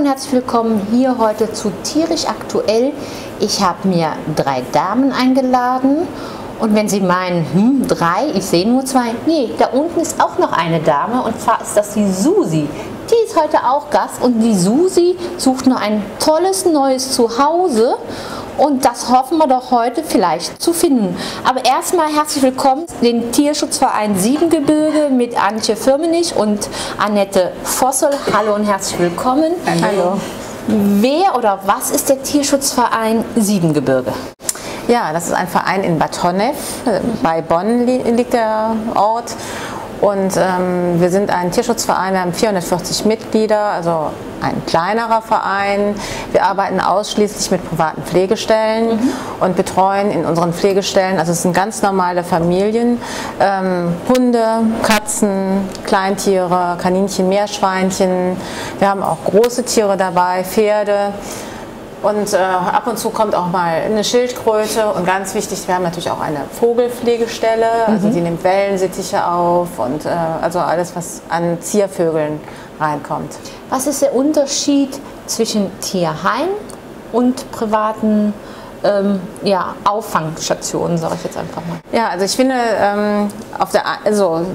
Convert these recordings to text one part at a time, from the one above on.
und herzlich willkommen hier heute zu Tierisch Aktuell. Ich habe mir drei Damen eingeladen. Und wenn Sie meinen, hm, drei, ich sehe nur zwei, nee, da unten ist auch noch eine Dame. Und zwar ist das die Susi. Die ist heute auch Gast. Und die Susi sucht noch ein tolles neues Zuhause und das hoffen wir doch heute vielleicht zu finden. Aber erstmal herzlich willkommen den Tierschutzverein Siebengebirge mit Antje Firmenich und Annette Vossel. Hallo und herzlich willkommen. Hallo. Wer oder was ist der Tierschutzverein Siebengebirge? Ja, das ist ein Verein in Bad Honnef. Bei Bonn liegt der Ort. Und ähm, wir sind ein Tierschutzverein, wir haben 440 Mitglieder, also ein kleinerer Verein. Wir arbeiten ausschließlich mit privaten Pflegestellen mhm. und betreuen in unseren Pflegestellen, also es sind ganz normale Familien, ähm, Hunde, Katzen, Kleintiere, Kaninchen, Meerschweinchen. Wir haben auch große Tiere dabei, Pferde. Und äh, ab und zu kommt auch mal eine Schildkröte und ganz wichtig, wir haben natürlich auch eine Vogelpflegestelle, also mhm. die nimmt Wellensittiche auf und äh, also alles, was an Ziervögeln reinkommt. Was ist der Unterschied zwischen Tierheim und privaten ähm, ja, Auffangstationen, sage ich jetzt einfach mal? Ja, also ich finde, ähm, auf der, also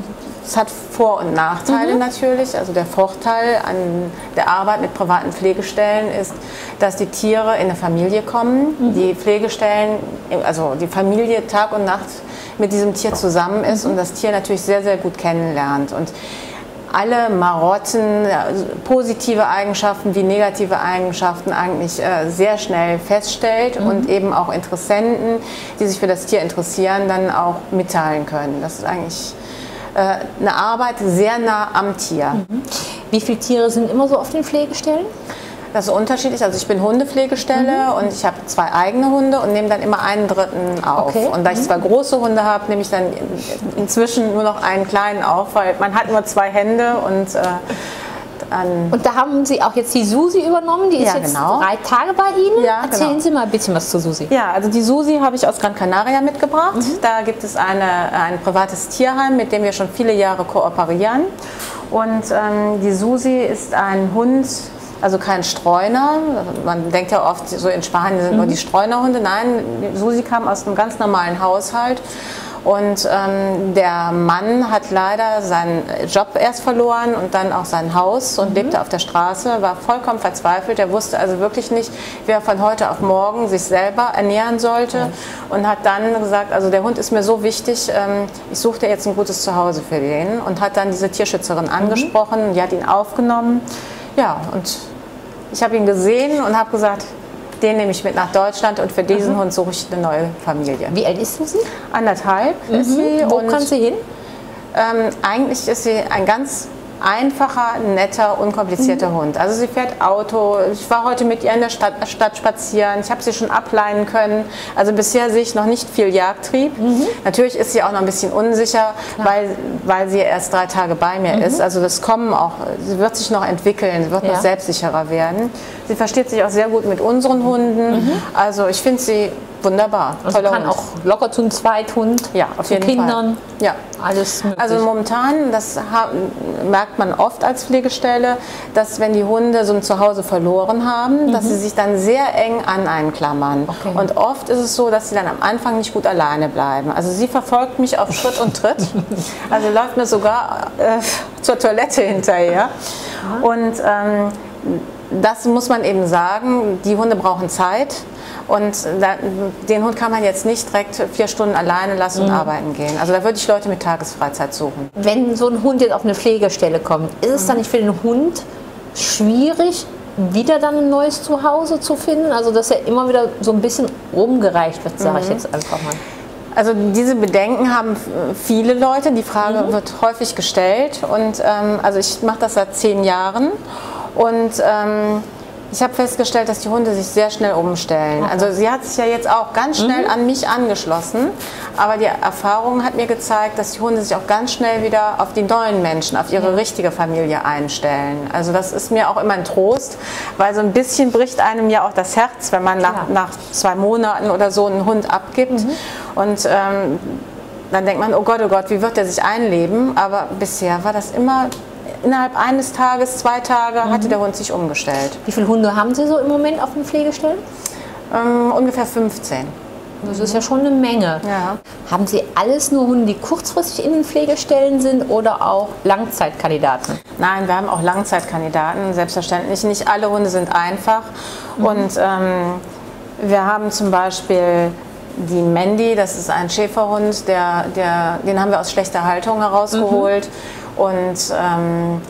es hat Vor- und Nachteile mhm. natürlich. Also der Vorteil an der Arbeit mit privaten Pflegestellen ist, dass die Tiere in eine Familie kommen. Mhm. Die Pflegestellen, also die Familie Tag und Nacht mit diesem Tier zusammen ist mhm. und das Tier natürlich sehr, sehr gut kennenlernt. Und alle Marotten, positive Eigenschaften wie negative Eigenschaften eigentlich äh, sehr schnell feststellt mhm. und eben auch Interessenten, die sich für das Tier interessieren, dann auch mitteilen können. Das ist eigentlich eine Arbeit sehr nah am Tier. Mhm. Wie viele Tiere sind immer so auf den Pflegestellen? Das ist unterschiedlich. Also ich bin Hundepflegestelle mhm. und ich habe zwei eigene Hunde und nehme dann immer einen dritten auf. Okay. Und da ich zwei große Hunde habe, nehme ich dann inzwischen nur noch einen kleinen auf, weil man hat nur zwei Hände und äh, an. Und da haben Sie auch jetzt die Susi übernommen, die ist ja, jetzt genau. drei Tage bei Ihnen. Ja, Erzählen genau. Sie mal ein bisschen was zu Susi. Ja, also die Susi habe ich aus Gran Canaria mitgebracht. Mhm. Da gibt es eine, ein privates Tierheim, mit dem wir schon viele Jahre kooperieren. Und ähm, die Susi ist ein Hund, also kein Streuner. Man denkt ja oft, so in Spanien sind mhm. nur die Streunerhunde. Nein, Susi kam aus einem ganz normalen Haushalt und ähm, der Mann hat leider seinen Job erst verloren und dann auch sein Haus und mhm. lebte auf der Straße, war vollkommen verzweifelt. Er wusste also wirklich nicht, wie er von heute auf morgen sich selber ernähren sollte mhm. und hat dann gesagt, also der Hund ist mir so wichtig, ähm, ich suche dir jetzt ein gutes Zuhause für den und hat dann diese Tierschützerin mhm. angesprochen, mhm. die hat ihn aufgenommen. Ja, und ich habe ihn gesehen und habe gesagt, den nehme ich mit nach Deutschland und für diesen mhm. Hund suche ich eine neue Familie. Wie alt ist sie? Anderthalb mhm. ist sie. Wo kann sie hin? Ähm, eigentlich ist sie ein ganz einfacher, netter, unkomplizierter mhm. Hund. Also sie fährt Auto. Ich war heute mit ihr in der Stadt, Stadt spazieren. Ich habe sie schon ableinen können. Also bisher sehe ich noch nicht viel Jagdtrieb. Mhm. Natürlich ist sie auch noch ein bisschen unsicher, weil, weil sie erst drei Tage bei mir mhm. ist. Also das Kommen auch, sie wird sich noch entwickeln, sie wird ja. noch selbstsicherer werden. Sie versteht sich auch sehr gut mit unseren Hunden. Mhm. Also ich finde sie Wunderbar. Also Toller kann Hund. auch locker zum Zweithund, ja, auf jeden Kindern. Fall. Ja, alles möglich. Also momentan, das merkt man oft als Pflegestelle, dass wenn die Hunde so ein Zuhause verloren haben, mhm. dass sie sich dann sehr eng an einen klammern. Okay. Und oft ist es so, dass sie dann am Anfang nicht gut alleine bleiben. Also sie verfolgt mich auf Schritt und Tritt. Also läuft mir sogar äh, zur Toilette hinterher. Und ähm, das muss man eben sagen, die Hunde brauchen Zeit. Und da, den Hund kann man jetzt nicht direkt vier Stunden alleine lassen und mhm. arbeiten gehen. Also da würde ich Leute mit Tagesfreizeit suchen. Wenn so ein Hund jetzt auf eine Pflegestelle kommt, ist es mhm. dann nicht für den Hund schwierig, wieder dann ein neues Zuhause zu finden? Also dass er immer wieder so ein bisschen rumgereicht wird, sage mhm. ich jetzt einfach mal. Also diese Bedenken haben viele Leute. Die Frage mhm. wird häufig gestellt. Und ähm, also ich mache das seit zehn Jahren. Und ähm, ich habe festgestellt, dass die Hunde sich sehr schnell umstellen. Okay. Also sie hat sich ja jetzt auch ganz schnell mhm. an mich angeschlossen, aber die Erfahrung hat mir gezeigt, dass die Hunde sich auch ganz schnell wieder auf die neuen Menschen, auf ihre mhm. richtige Familie einstellen. Also das ist mir auch immer ein Trost, weil so ein bisschen bricht einem ja auch das Herz, wenn man nach, nach zwei Monaten oder so einen Hund abgibt. Mhm. Und ähm, dann denkt man, oh Gott, oh Gott, wie wird er sich einleben? Aber bisher war das immer innerhalb eines Tages, zwei Tage mhm. hatte der Hund sich umgestellt. Wie viele Hunde haben Sie so im Moment auf den Pflegestellen? Ähm, ungefähr 15. Das ist ja schon eine Menge. Ja. Haben Sie alles nur Hunde, die kurzfristig in den Pflegestellen sind oder auch Langzeitkandidaten? Nein, wir haben auch Langzeitkandidaten, selbstverständlich. Nicht alle Hunde sind einfach. Mhm. Und ähm, wir haben zum Beispiel die Mandy, das ist ein Schäferhund, der, der, den haben wir aus schlechter Haltung herausgeholt. Mhm. Und ähm,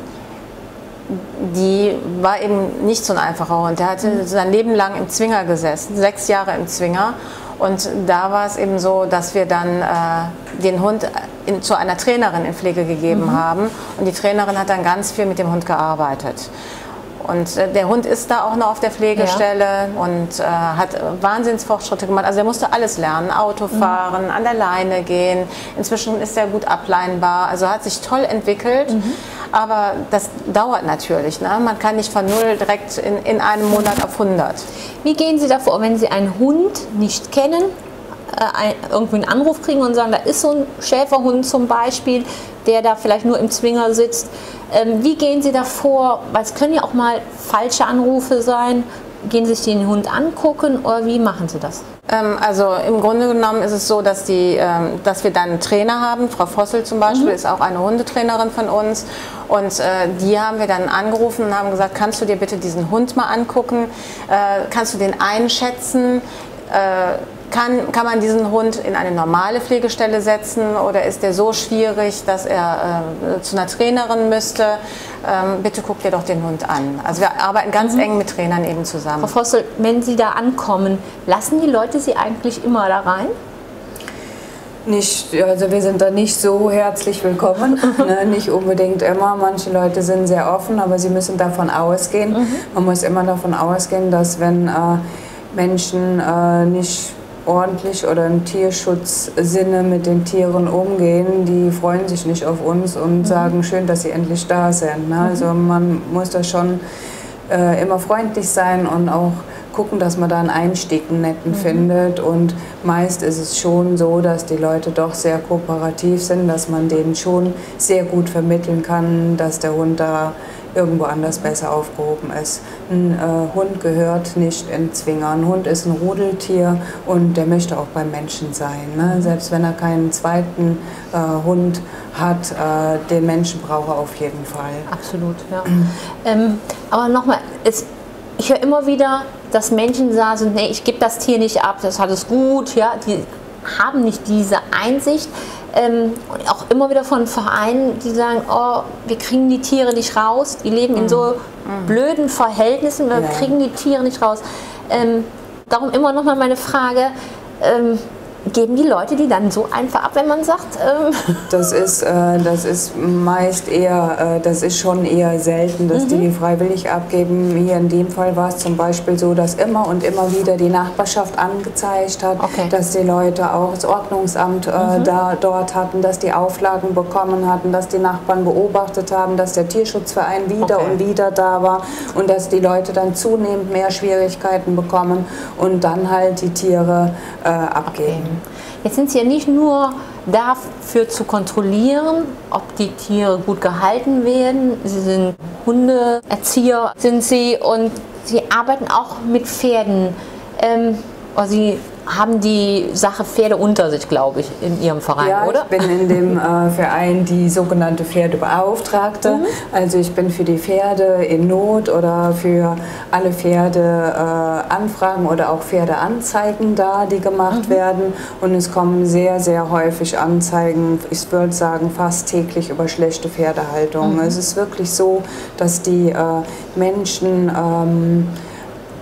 die war eben nicht so ein einfacher Hund. Der hatte mhm. sein Leben lang im Zwinger gesessen, sechs Jahre im Zwinger. Und da war es eben so, dass wir dann äh, den Hund in, zu einer Trainerin in Pflege gegeben mhm. haben. Und die Trainerin hat dann ganz viel mit dem Hund gearbeitet. Und äh, der Hund ist da auch noch auf der Pflegestelle ja. und äh, hat Wahnsinnsfortschritte gemacht. Also er musste alles lernen, Auto mhm. fahren, mhm. an der Leine gehen. Inzwischen ist er gut ableinbar. Also hat sich toll entwickelt. Mhm. Aber das dauert natürlich. Ne? Man kann nicht von null direkt in, in einem Monat auf 100. Wie gehen Sie davor, wenn Sie einen Hund nicht kennen, äh, irgendwie einen Anruf kriegen und sagen, da ist so ein Schäferhund zum Beispiel, der da vielleicht nur im Zwinger sitzt. Ähm, wie gehen Sie davor? Weil es können ja auch mal falsche Anrufe sein. Gehen Sie sich den Hund angucken oder wie machen Sie das? Ähm, also im Grunde genommen ist es so, dass, die, ähm, dass wir dann Trainer haben. Frau Vossel zum Beispiel mhm. ist auch eine Hundetrainerin von uns. Und äh, die haben wir dann angerufen und haben gesagt, kannst du dir bitte diesen Hund mal angucken? Äh, kannst du den einschätzen? Äh, kann, kann man diesen Hund in eine normale Pflegestelle setzen oder ist der so schwierig, dass er äh, zu einer Trainerin müsste? Ähm, bitte guck dir doch den Hund an. Also wir arbeiten ganz mhm. eng mit Trainern eben zusammen. Frau Vossel, wenn Sie da ankommen, lassen die Leute Sie eigentlich immer da rein? Nicht, also wir sind da nicht so herzlich willkommen, ne? nicht unbedingt immer. Manche Leute sind sehr offen, aber sie müssen davon ausgehen. Mhm. Man muss immer davon ausgehen, dass wenn äh, Menschen äh, nicht ordentlich oder im Tierschutzsinne mit den Tieren umgehen, die freuen sich nicht auf uns und mhm. sagen, schön, dass sie endlich da sind. Ne? Also mhm. man muss da schon äh, immer freundlich sein und auch gucken, dass man da einen Einstieg einen netten mhm. findet. Und meist ist es schon so, dass die Leute doch sehr kooperativ sind, dass man denen schon sehr gut vermitteln kann, dass der Hund da irgendwo anders besser aufgehoben ist. Ein äh, Hund gehört nicht in Zwinger. Ein Hund ist ein Rudeltier und der möchte auch beim Menschen sein. Ne? Selbst wenn er keinen zweiten äh, Hund hat, äh, den Menschen braucht er auf jeden Fall. Absolut, ja. ähm, aber nochmal, ich höre immer wieder, dass Menschen sagen, nee, ich gebe das Tier nicht ab, das hat es gut, ja, die haben nicht diese Einsicht ähm, auch immer wieder von Vereinen, die sagen, oh, wir kriegen die Tiere nicht raus, die leben in so mhm. blöden Verhältnissen, wir ja. kriegen die Tiere nicht raus. Ähm, darum immer noch mal meine Frage, ähm, geben die Leute die dann so einfach ab, wenn man sagt? Ähm das, ist, äh, das ist meist eher, äh, das ist schon eher selten, dass mhm. die die freiwillig abgeben. Hier in dem Fall war es zum Beispiel so, dass immer und immer wieder die Nachbarschaft angezeigt hat, okay. dass die Leute auch das Ordnungsamt äh, mhm. da, dort hatten, dass die Auflagen bekommen hatten, dass die Nachbarn beobachtet haben, dass der Tierschutzverein wieder okay. und wieder da war und dass die Leute dann zunehmend mehr Schwierigkeiten bekommen und dann halt die Tiere äh, abgeben. Okay. Jetzt sind Sie ja nicht nur dafür zu kontrollieren, ob die Tiere gut gehalten werden. Sie sind Hundeerzieher, sind Sie und Sie arbeiten auch mit Pferden. Ähm, Sie haben die Sache Pferde unter sich, glaube ich, in Ihrem Verein, ja, oder? ich bin in dem äh, Verein die sogenannte Pferdebeauftragte. Mhm. Also ich bin für die Pferde in Not oder für alle Pferdeanfragen äh, oder auch Pferdeanzeigen da, die gemacht mhm. werden. Und es kommen sehr, sehr häufig Anzeigen, ich würde sagen fast täglich über schlechte Pferdehaltung. Mhm. Es ist wirklich so, dass die äh, Menschen... Ähm,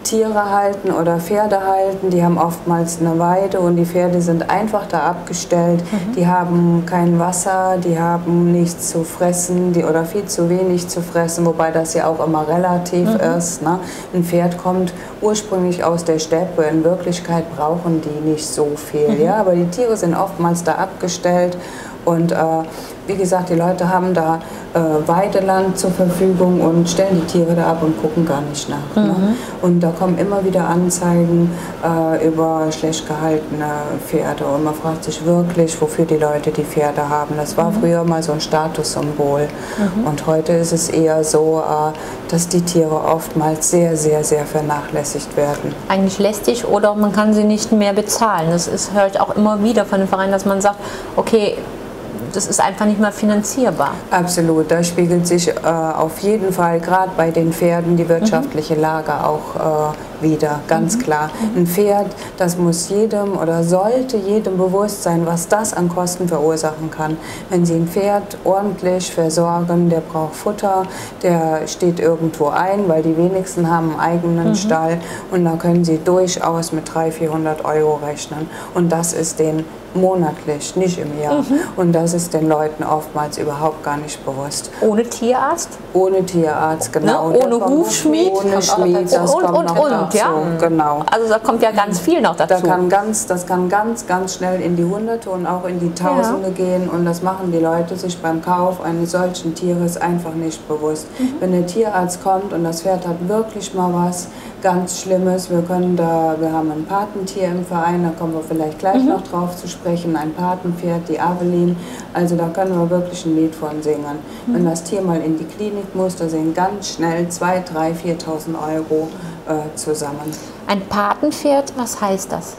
Tiere halten oder Pferde halten, die haben oftmals eine Weide und die Pferde sind einfach da abgestellt. Mhm. Die haben kein Wasser, die haben nichts zu fressen die, oder viel zu wenig zu fressen, wobei das ja auch immer relativ mhm. ist. Ne? Ein Pferd kommt ursprünglich aus der Steppe, in Wirklichkeit brauchen die nicht so viel. Mhm. Ja? Aber die Tiere sind oftmals da abgestellt Und äh, wie gesagt, die Leute haben da äh, Weideland zur Verfügung und stellen die Tiere da ab und gucken gar nicht nach. Ne? Mhm. Ne? Und da kommen immer wieder Anzeigen äh, über schlecht gehaltene Pferde und man fragt sich wirklich, wofür die Leute die Pferde haben. Das war mhm. früher mal so ein Statussymbol mhm. und heute ist es eher so, äh, dass die Tiere oftmals sehr, sehr, sehr vernachlässigt werden. Eigentlich lästig oder man kann sie nicht mehr bezahlen. Das ist, höre ich auch immer wieder von den Vereinen, dass man sagt, okay, das ist einfach nicht mehr finanzierbar. Absolut, da spiegelt sich äh, auf jeden Fall gerade bei den Pferden die wirtschaftliche Lage auch äh, wieder, ganz mhm. klar. Ein Pferd, das muss jedem oder sollte jedem bewusst sein, was das an Kosten verursachen kann. Wenn Sie ein Pferd ordentlich versorgen, der braucht Futter, der steht irgendwo ein, weil die wenigsten haben einen eigenen mhm. Stall und da können Sie durchaus mit 300, 400 Euro rechnen. Und das ist den monatlich, nicht im Jahr. Mhm. Und das ist den Leuten oftmals überhaupt gar nicht bewusst. Ohne Tierarzt? Ohne Tierarzt, genau. Ne? Ohne Hufschmied? Ohne Schmied, das und, kommt und, noch und, dazu. ja. Genau. Also da kommt ja ganz viel noch dazu. Da kann ganz, das kann ganz, ganz schnell in die Hunderte und auch in die Tausende ja. gehen. Und das machen die Leute sich beim Kauf eines solchen Tieres einfach nicht bewusst. Mhm. Wenn der Tierarzt kommt und das Pferd hat wirklich mal was, ganz Schlimmes. Wir können da, wir haben ein Patentier im Verein, da kommen wir vielleicht gleich mhm. noch drauf zu sprechen, ein Patenpferd, die Avelin. Also da können wir wirklich ein Lied von singen. Mhm. Wenn das Tier mal in die Klinik muss, da sind ganz schnell 2, 3, 4.000 Euro äh, zusammen. Ein Patenpferd, was heißt das?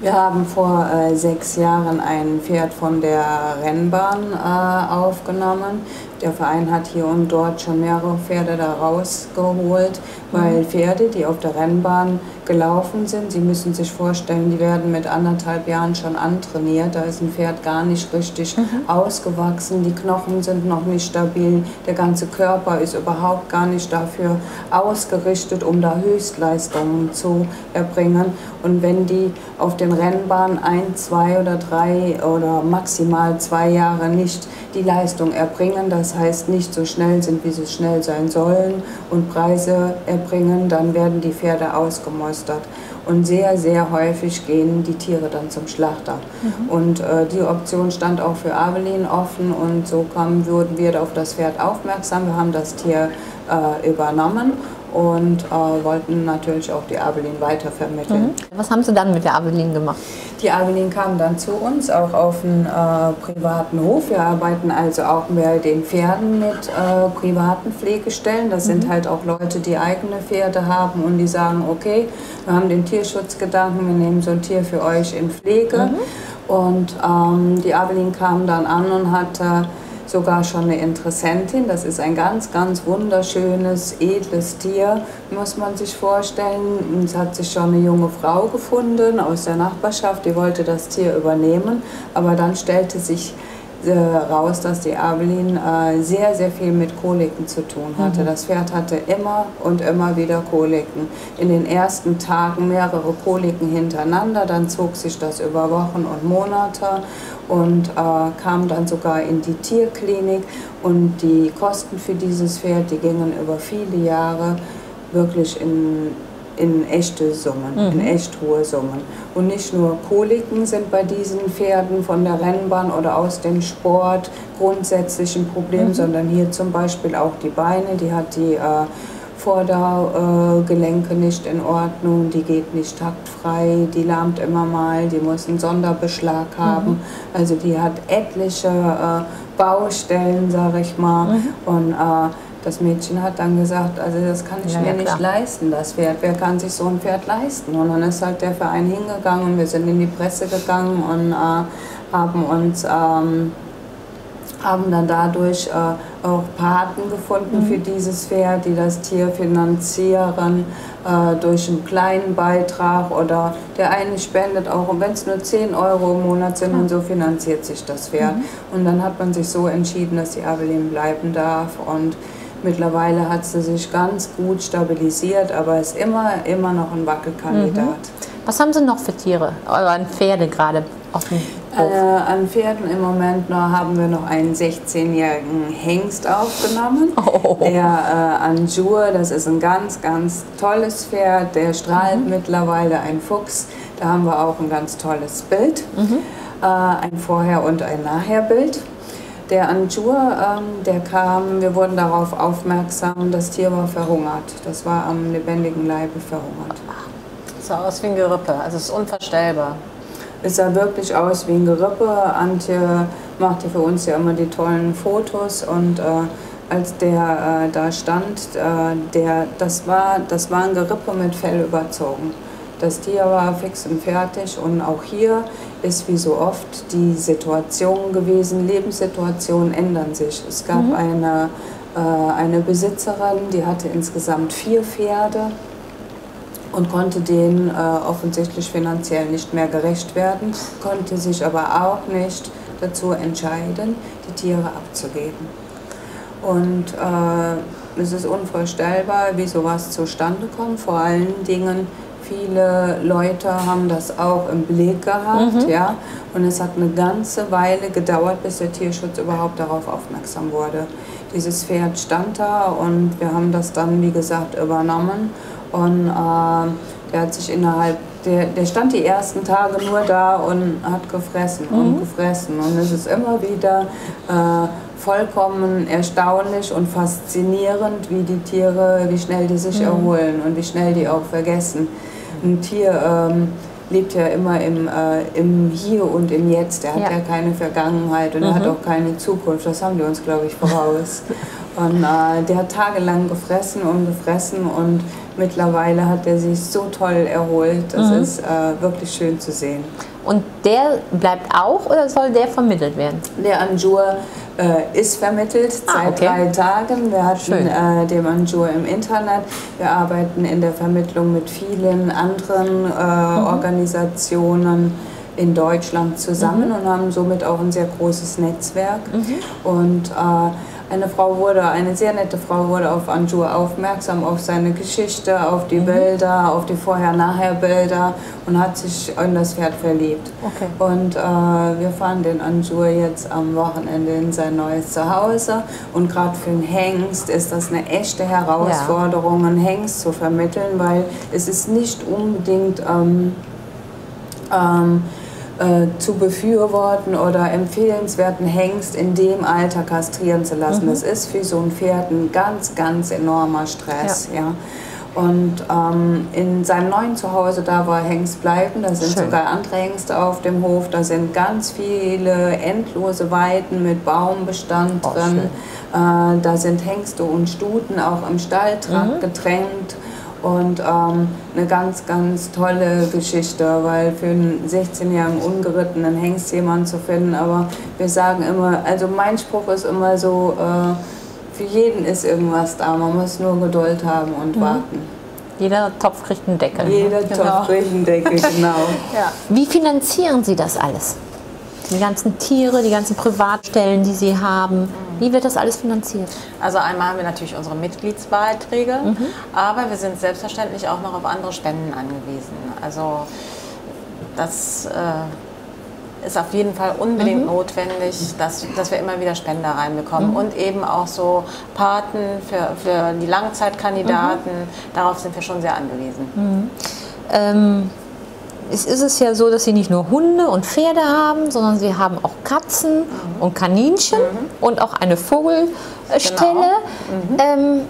Wir haben vor äh, sechs Jahren ein Pferd von der Rennbahn äh, aufgenommen. Der Verein hat hier und dort schon mehrere Pferde da rausgeholt, weil mhm. Pferde, die auf der Rennbahn gelaufen sind, Sie müssen sich vorstellen, die werden mit anderthalb Jahren schon antrainiert. Da ist ein Pferd gar nicht richtig mhm. ausgewachsen, die Knochen sind noch nicht stabil, der ganze Körper ist überhaupt gar nicht dafür ausgerichtet, um da Höchstleistungen zu erbringen. Und wenn die auf den Rennbahnen ein, zwei oder drei oder maximal zwei Jahre nicht die Leistung erbringen, das heißt nicht so schnell sind, wie sie schnell sein sollen und Preise erbringen, dann werden die Pferde ausgemustert. Und sehr, sehr häufig gehen die Tiere dann zum Schlachter. Mhm. Und äh, die Option stand auch für Avelin offen und so kamen, wurden wir auf das Pferd aufmerksam. Wir haben das Tier äh, übernommen und äh, wollten natürlich auch die Abelin weitervermitteln. Mhm. Was haben Sie dann mit der Abelin gemacht? Die Abelin kam dann zu uns, auch auf einen äh, privaten Hof. Wir arbeiten also auch mit den Pferden mit äh, privaten Pflegestellen. Das mhm. sind halt auch Leute, die eigene Pferde haben und die sagen, okay, wir haben den Tierschutzgedanken, wir nehmen so ein Tier für euch in Pflege. Mhm. Und ähm, die Abelin kam dann an und hatte sogar schon eine Interessentin. Das ist ein ganz, ganz wunderschönes, edles Tier, muss man sich vorstellen. Es hat sich schon eine junge Frau gefunden aus der Nachbarschaft, die wollte das Tier übernehmen. Aber dann stellte sich raus, dass die Avelin äh, sehr, sehr viel mit Koliken zu tun hatte. Mhm. Das Pferd hatte immer und immer wieder Koliken. In den ersten Tagen mehrere Koliken hintereinander, dann zog sich das über Wochen und Monate und äh, kam dann sogar in die Tierklinik und die Kosten für dieses Pferd, die gingen über viele Jahre wirklich in, in echte Summen, mhm. in echt hohe Summen. Und nicht nur Koliken sind bei diesen Pferden von der Rennbahn oder aus dem Sport grundsätzlich ein Problem, mhm. sondern hier zum Beispiel auch die Beine, die hat die äh, Vordergelenke nicht in Ordnung, die geht nicht taktfrei, die lahmt immer mal, die muss einen Sonderbeschlag haben. Mhm. Also die hat etliche äh, Baustellen, sage ich mal. Mhm. Und äh, das Mädchen hat dann gesagt, also das kann ich ja, mir ja, nicht leisten, das Pferd. Wer kann sich so ein Pferd leisten? Und dann ist halt der Verein hingegangen und wir sind in die Presse gegangen und äh, haben uns... Ähm, haben dann dadurch äh, auch Paten gefunden mhm. für dieses Pferd, die das Tier finanzieren äh, durch einen kleinen Beitrag oder der eine spendet auch, wenn es nur 10 Euro im Monat sind mhm. und so finanziert sich das Pferd. Mhm. Und dann hat man sich so entschieden, dass die Avelin bleiben darf und Mittlerweile hat sie sich ganz gut stabilisiert, aber ist immer, immer noch ein Wackelkandidat. Mhm. Was haben Sie noch für Tiere, eure Pferde gerade auf dem Hof? Äh, an Pferden im Moment noch haben wir noch einen 16-jährigen Hengst aufgenommen. Oh. Der äh, Anjur, das ist ein ganz, ganz tolles Pferd, der strahlt mhm. mittlerweile ein Fuchs. Da haben wir auch ein ganz tolles Bild. Mhm. äh, ein Vorher- und ein Nachherbild. Der Anjur, ähm, der kam, wir wurden darauf aufmerksam, das Tier war verhungert. Das war am lebendigen Leibe verhungert. Das sah aus wie ein Gerippe, also es ist unvorstellbar. Es sah wirklich aus wie ein Gerippe. Antje machte für uns ja immer die tollen Fotos und äh, als der äh, da stand, äh, der, das, war, das war ein Gerippe mit Fell überzogen. Das Tier war fix und fertig und auch hier ist wie so oft die Situation gewesen, Lebenssituationen ändern sich. Es gab mhm. eine, äh, eine Besitzerin, die hatte insgesamt vier Pferde und konnte denen äh, offensichtlich finanziell nicht mehr gerecht werden, konnte sich aber auch nicht dazu entscheiden, die Tiere abzugeben. Und äh, es ist unvorstellbar, wie sowas zustande kommt. Vor allen Dingen, viele Leute haben das auch im Blick gehabt. Mhm. Ja? Und es hat eine ganze Weile gedauert, bis der Tierschutz überhaupt darauf aufmerksam wurde. Dieses Pferd stand da und wir haben das dann, wie gesagt, übernommen. Und äh, der hat sich innerhalb, der, der stand die ersten Tage nur da und hat gefressen mhm. und gefressen. Und es ist immer wieder äh, vollkommen erstaunlich und faszinierend, wie die Tiere, wie schnell die sich mhm. erholen und wie schnell die auch vergessen. Ein Tier ähm, lebt ja immer im, äh, im Hier und im Jetzt. Er hat ja, ja keine Vergangenheit und mhm. er hat mhm. auch keine Zukunft. Das haben die uns, glaube ich, voraus. und äh, der hat tagelang gefressen und gefressen und mittlerweile hat er sich so toll erholt. Das mhm. ist äh, wirklich schön zu sehen. Und der bleibt auch oder soll der vermittelt werden? Der Anjur äh, ist vermittelt ah, seit okay. drei Tagen. Wir hatten äh, den Anjur im Internet. Wir arbeiten in der Vermittlung mit vielen anderen äh, mhm. Organisationen in Deutschland zusammen mhm. und haben somit auch ein sehr großes Netzwerk. Mhm. Und äh, eine Frau wurde, eine sehr nette Frau wurde auf Anjur aufmerksam, auf seine Geschichte, auf die mhm. Bilder, auf die Vorher-Nachher-Bilder und hat sich in das Pferd verliebt. Okay. Und äh, wir fahren den Anjur jetzt am Wochenende in sein neues Zuhause und gerade für einen Hengst ist das eine echte Herausforderung, ja. einen Hengst zu vermitteln, weil es ist nicht unbedingt ähm, ähm, äh, zu befürworten oder empfehlenswerten Hengst in dem Alter kastrieren zu lassen. Mhm. Das ist für so ein Pferd ein ganz, ganz enormer Stress. Ja. ja. Und ähm, in seinem neuen Zuhause, da war Hengst bleiben, da sind Schön. sogar andere Hengste auf dem Hof, da sind ganz viele endlose Weiden mit Baumbestand oh, drin. Äh, da sind Hengste und Stuten auch im Stalltrakt mhm. getrennt. Und ähm, eine ganz, ganz tolle Geschichte, weil für einen 16-jährigen ungerittenen Hengst jemanden zu finden, aber wir sagen immer, also mein Spruch ist immer so, äh, für jeden ist irgendwas da, man muss nur Geduld haben und mhm. warten. Jeder Topf kriegt einen Deckel. Jeder genau. Topf kriegt einen Deckel, genau. ja. Wie finanzieren Sie das alles? Die ganzen Tiere, die ganzen Privatstellen, die Sie haben. Wie wird das alles finanziert? Also einmal haben wir natürlich unsere Mitgliedsbeiträge, mhm. aber wir sind selbstverständlich auch noch auf andere Spenden angewiesen. Also das äh, ist auf jeden Fall unbedingt mhm. notwendig, dass, dass wir immer wieder Spender reinbekommen mhm. und eben auch so Paten für, für die Langzeitkandidaten. Mhm. Darauf sind wir schon sehr angewiesen. Mhm. Ähm, es ist es ja so, dass sie nicht nur Hunde und Pferde haben, sondern sie haben auch Katzen mhm. und Kaninchen mhm. und auch eine Vogelstelle. Genau. Mhm. Ähm,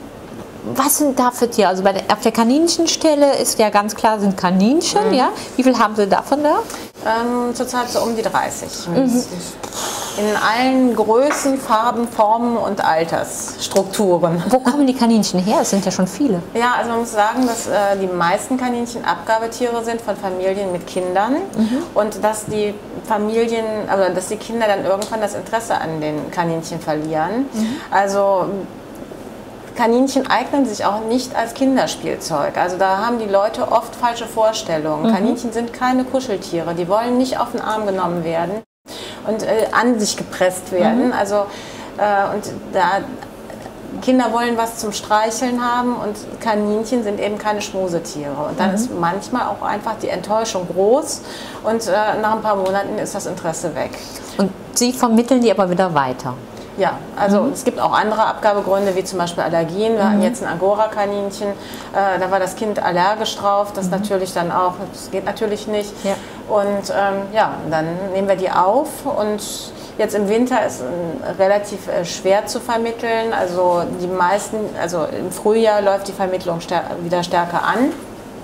was sind da für Tiere? Also bei der, auf der Kaninchenstelle ist ja ganz klar, sind Kaninchen, mhm. ja. Wie viel haben Sie davon da? Ähm, zurzeit so um die 30. Mhm in allen Größen, Farben, Formen und Altersstrukturen. Wo kommen die Kaninchen her? Es sind ja schon viele. Ja, also man muss sagen, dass äh, die meisten Kaninchen Abgabetiere sind von Familien mit Kindern mhm. und dass die Familien, also dass die Kinder dann irgendwann das Interesse an den Kaninchen verlieren. Mhm. Also Kaninchen eignen sich auch nicht als Kinderspielzeug. Also da haben die Leute oft falsche Vorstellungen. Mhm. Kaninchen sind keine Kuscheltiere, die wollen nicht auf den Arm genommen werden und äh, an sich gepresst werden. Mhm. Also äh, und da Kinder wollen was zum Streicheln haben und Kaninchen sind eben keine Schmusetiere. Und dann mhm. ist manchmal auch einfach die Enttäuschung groß und äh, nach ein paar Monaten ist das Interesse weg. Und Sie vermitteln die aber wieder weiter? Ja, also mhm. es gibt auch andere Abgabegründe, wie zum Beispiel Allergien. Wir mhm. hatten jetzt ein Angora-Kaninchen, äh, da war das Kind allergisch drauf. Das mhm. natürlich dann auch, das geht natürlich nicht. Ja. Und ähm, ja, dann nehmen wir die auf und Jetzt im Winter ist es relativ äh, schwer zu vermitteln. Also die meisten, also im Frühjahr läuft die Vermittlung wieder stärker an.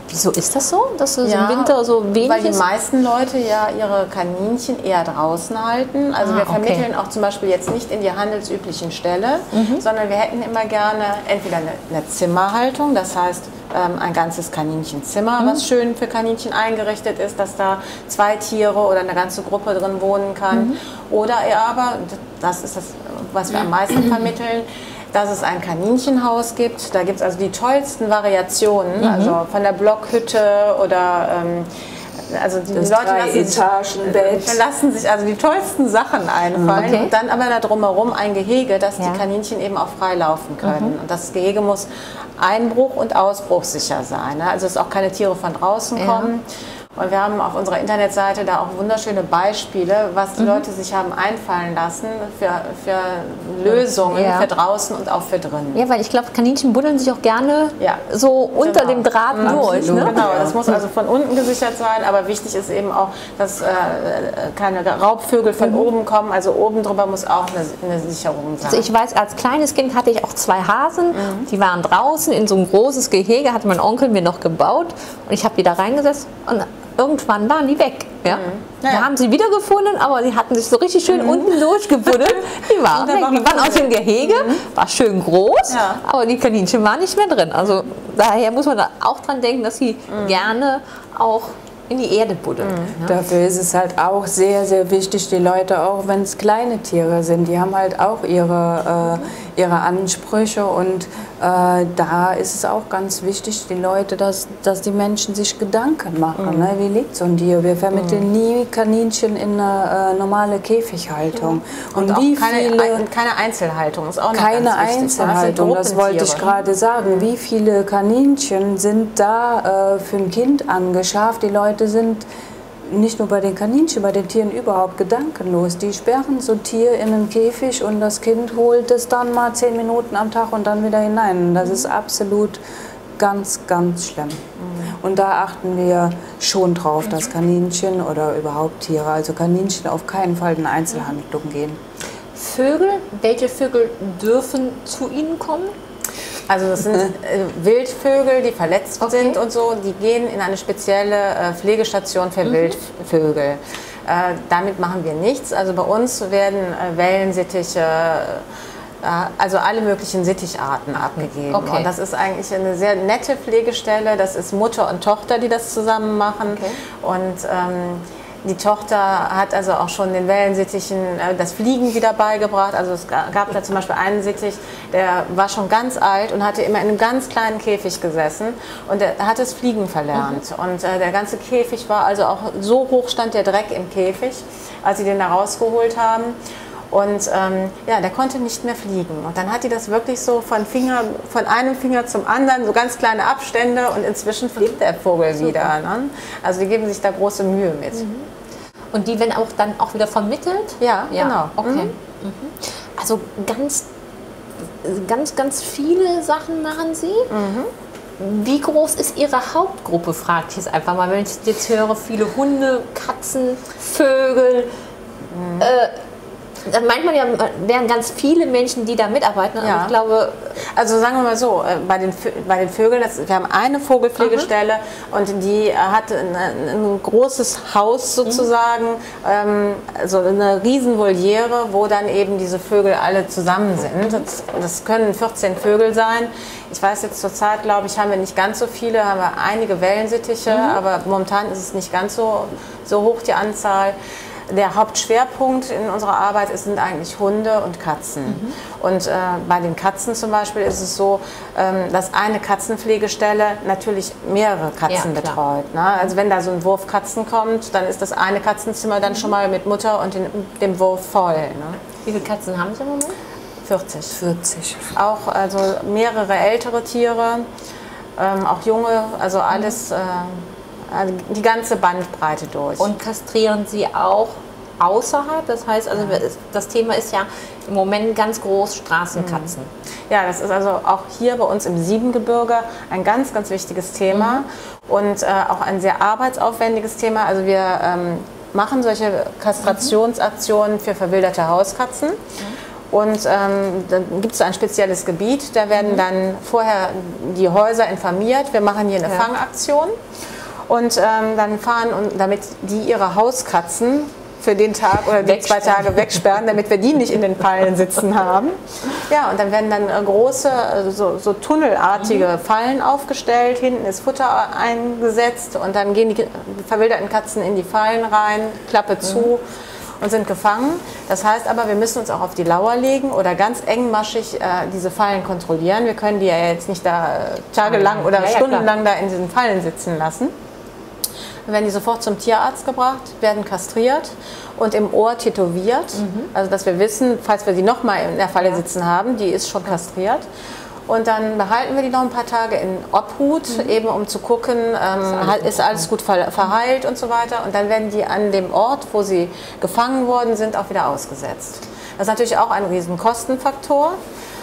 Wieso ist das so, dass es ja, im Winter so wenig Weil die ist? meisten Leute ja ihre Kaninchen eher draußen halten. Also ah, wir vermitteln okay. auch zum Beispiel jetzt nicht in die handelsüblichen Ställe, mhm. sondern wir hätten immer gerne entweder eine, eine Zimmerhaltung, das heißt ähm, ein ganzes Kaninchenzimmer, mhm. was schön für Kaninchen eingerichtet ist, dass da zwei Tiere oder eine ganze Gruppe drin wohnen kann. Mhm. Oder aber, das ist das, was wir am meisten vermitteln, dass es ein Kaninchenhaus gibt. Da gibt es also die tollsten Variationen, mhm. also von der Blockhütte oder ähm, also die das Leute lassen sich, lassen sich, also die tollsten Sachen einfallen okay. und dann aber da drumherum ein Gehege, dass ja. die Kaninchen eben auch frei laufen können. Mhm. Und das Gehege muss einbruch- und ausbruchsicher sein. Ne? Also dass auch keine Tiere von draußen kommen. Und wir haben auf unserer Internetseite da auch wunderschöne Beispiele, was die mhm. Leute sich haben einfallen lassen für, für Lösungen ja. für draußen und auch für drinnen. Ja, weil ich glaube, Kaninchen buddeln sich auch gerne ja. so unter genau. dem Draht mhm. durch. Ne? Genau, das muss also von unten gesichert sein, aber wichtig ist eben auch, dass äh, keine Raubvögel von mhm. oben kommen. Also oben drüber muss auch eine, eine, Sicherung sein. Also ich weiß, als kleines Kind hatte ich auch zwei Hasen, mhm. die waren draußen in so ein großes Gehege, hatte mein Onkel mir noch gebaut und ich habe die da reingesetzt und irgendwann waren die weg. Ja? Mhm. Ja, Wir haben sie wiedergefunden, aber sie hatten sich so richtig schön mhm. unten durchgebuddelt. Die waren weg. Die waren aus dem Gehege, mhm. war schön groß, ja. aber die Kaninchen waren nicht mehr drin. Also daher muss man da auch dran denken, dass sie mhm. gerne auch in die Erde buddeln. Mhm. Dafür ist es halt auch sehr, sehr wichtig, die Leute, auch wenn es kleine Tiere sind, die haben halt auch ihre, äh, ihre Ansprüche und äh, da ist es auch ganz wichtig, die Leute, dass, dass die Menschen sich Gedanken machen. Mhm. Ne? Wie liegt so ein Tier? Wir vermitteln mhm. nie Kaninchen in eine äh, normale Käfighaltung. Und, und wie keine, viele, ein, keine Einzelhaltung ist auch Keine Einzelhaltung, das wollte ich gerade sagen. Wie viele Kaninchen sind da äh, für ein Kind angeschafft? Die Leute sind nicht nur bei den Kaninchen, bei den Tieren überhaupt gedankenlos. Die sperren so ein Tier in einen Käfig und das Kind holt es dann mal zehn Minuten am Tag und dann wieder hinein. Das ist absolut ganz, ganz schlimm. Und da achten wir schon drauf, dass Kaninchen oder überhaupt Tiere, also Kaninchen auf keinen Fall in Einzelhandlung gehen. Vögel, welche Vögel dürfen zu Ihnen kommen? Also das sind äh, Wildvögel, die verletzt okay. sind und so, die gehen in eine spezielle äh, Pflegestation für mhm. Wildvögel. Äh, damit machen wir nichts. Also bei uns werden äh, Wellensittiche, äh, also alle möglichen Sitticharten abgegeben. Okay. Und das ist eigentlich eine sehr nette Pflegestelle. Das ist Mutter und Tochter, die das zusammen machen. Okay. Und ähm, die Tochter hat also auch schon den Wellensittichen äh, das Fliegen wieder beigebracht. Also es gab da zum Beispiel einen Sittich, der war schon ganz alt und hatte immer in einem ganz kleinen Käfig gesessen und er hat das Fliegen verlernt. Mhm. Und äh, der ganze Käfig war also auch so hoch stand der Dreck im Käfig, als sie den da rausgeholt haben. Und ähm, ja, der konnte nicht mehr fliegen. Und dann hat die das wirklich so von, Finger, von einem Finger zum anderen, so ganz kleine Abstände und inzwischen fliegt der Vogel Super. wieder. Ne? Also die geben sich da große Mühe mit. Mhm. Und die werden auch dann auch wieder vermittelt? Ja, ja. genau. Okay. Mhm. mhm. Also ganz, ganz, ganz viele Sachen machen Sie. Mhm. Wie groß ist Ihre Hauptgruppe, fragt ich jetzt einfach mal, wenn ich jetzt höre, viele Hunde, Katzen, Vögel. Mhm. Äh, meint man ja, wären ganz viele Menschen, die da mitarbeiten. Ja. ich glaube, also sagen wir mal so, äh, bei den, bei den Vögeln, das, wir haben eine Vogelpflegestelle Aha. und die hat ein, ein, großes Haus sozusagen, mhm. ähm, so eine riesen Voliere, wo dann eben diese Vögel alle zusammen sind. Das, das können 14 Vögel sein. Ich weiß jetzt zurzeit, glaube ich, haben wir nicht ganz so viele, haben wir einige Wellensittiche, mhm. aber momentan ist es nicht ganz so, so hoch die Anzahl der Hauptschwerpunkt in unserer Arbeit sind eigentlich Hunde und Katzen. Mhm. Und äh, bei den Katzen zum Beispiel ist es so, ähm, dass eine Katzenpflegestelle natürlich mehrere Katzen ja, betreut. Ne? Also wenn da so ein Wurf Katzen kommt, dann ist das eine Katzenzimmer dann mhm. schon mal mit Mutter und den, dem Wurf voll. Ne? Wie viele Katzen haben Sie im Moment? 40. 40. Auch also mehrere ältere Tiere, ähm, auch junge, also alles. Mhm. Äh, also die ganze Bandbreite durch. Und kastrieren Sie auch außerhalb. Das heißt, also das Thema ist ja im Moment ganz groß Straßenkatzen. Mhm. Ja, das ist also auch hier bei uns im Siebengebirge ein ganz, ganz wichtiges Thema mhm. und äh, auch ein sehr arbeitsaufwendiges Thema. Also wir ähm, machen solche Kastrationsaktionen für verwilderte Hauskatzen. Mhm. Und ähm, dann gibt es ein spezielles Gebiet, da werden mhm. dann vorher die Häuser informiert. Wir machen hier eine ja. Fangaktion. Und ähm, dann fahren, und damit die ihre Hauskatzen für den Tag oder die zwei Tage wegsperren, damit wir die nicht in den Fallen sitzen haben. Ja, und dann werden dann äh, große, äh, so, so tunnelartige mhm. Fallen aufgestellt. Hinten ist Futter eingesetzt und dann gehen die verwilderten Katzen in die Fallen rein, Klappe mhm. zu und sind gefangen. Das heißt aber, wir müssen uns auch auf die Lauer legen oder ganz engmaschig äh, diese Fallen kontrollieren. Wir können die ja jetzt nicht da äh, tagelang oder ja, stundenlang ja, da in diesen Fallen sitzen lassen. Dann werden die sofort zum Tierarzt gebracht, werden kastriert und im Ohr tätowiert. Mhm. Also dass wir wissen, falls wir die nochmal in der Falle sitzen haben, die ist schon kastriert. Und dann behalten wir die noch ein paar Tage in Obhut, mhm. eben um zu gucken, ähm, ist, ist alles gut verheilt und so weiter. Und dann werden die an dem Ort, wo sie gefangen worden sind, auch wieder ausgesetzt. Das ist natürlich auch ein riesen Kostenfaktor.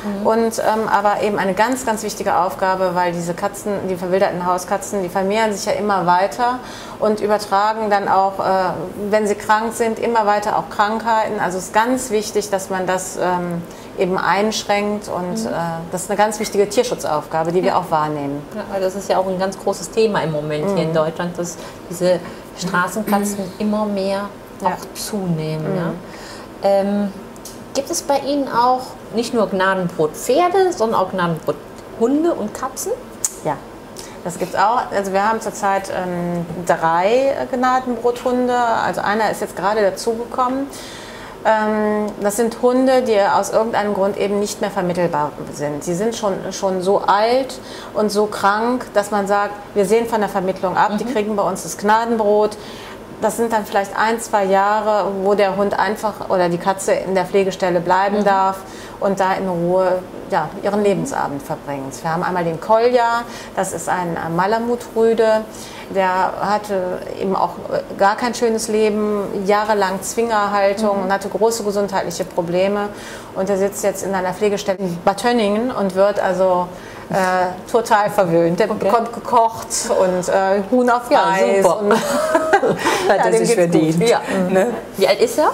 Mhm. Und, ähm, aber eben eine ganz, ganz wichtige Aufgabe, weil diese Katzen, die verwilderten Hauskatzen, die vermehren sich ja immer weiter und übertragen dann auch, äh, wenn sie krank sind, immer weiter auch Krankheiten. Also es ist ganz wichtig, dass man das ähm, eben einschränkt und mhm. äh, das ist eine ganz wichtige Tierschutzaufgabe, die wir auch wahrnehmen. Ja, weil das ist ja auch ein ganz großes Thema im Moment mhm. hier in mhm. Deutschland, dass diese Straßenkatzen mhm. immer mehr auch ja. zunehmen. Ja. Mhm. Ähm, gibt es bei Ihnen auch nicht nur Gnadenbrot Pferde, sondern auch Gnadenbrot Hunde und Katzen? Ja, das gibt es auch. Also wir haben zurzeit ähm, drei Gnadenbrothunde. Also einer ist jetzt gerade dazugekommen. Ähm, das sind Hunde, die aus irgendeinem Grund eben nicht mehr vermittelbar sind. Sie sind schon, schon so alt und so krank, dass man sagt, wir sehen von der Vermittlung ab, mhm. die kriegen bei uns das Gnadenbrot. Das sind dann vielleicht ein, zwei Jahre, wo der Hund einfach oder die Katze in der Pflegestelle bleiben mhm. darf und da in Ruhe ja, ihren Lebensabend verbringt. Wir haben einmal den Kolja, das ist ein Malamutrüde, der hatte eben auch äh, gar kein schönes Leben, jahrelang Zwingerhaltung mhm. und hatte große gesundheitliche Probleme. Und er sitzt jetzt in einer Pflegestelle in Bad Tönningen und wird also äh, total verwöhnt. Der okay. bekommt gekocht und äh, Huhn auf Reis. Ja, super. Hat ja, er sich verdient. Ja. Mhm. Ne? Wie alt ist er?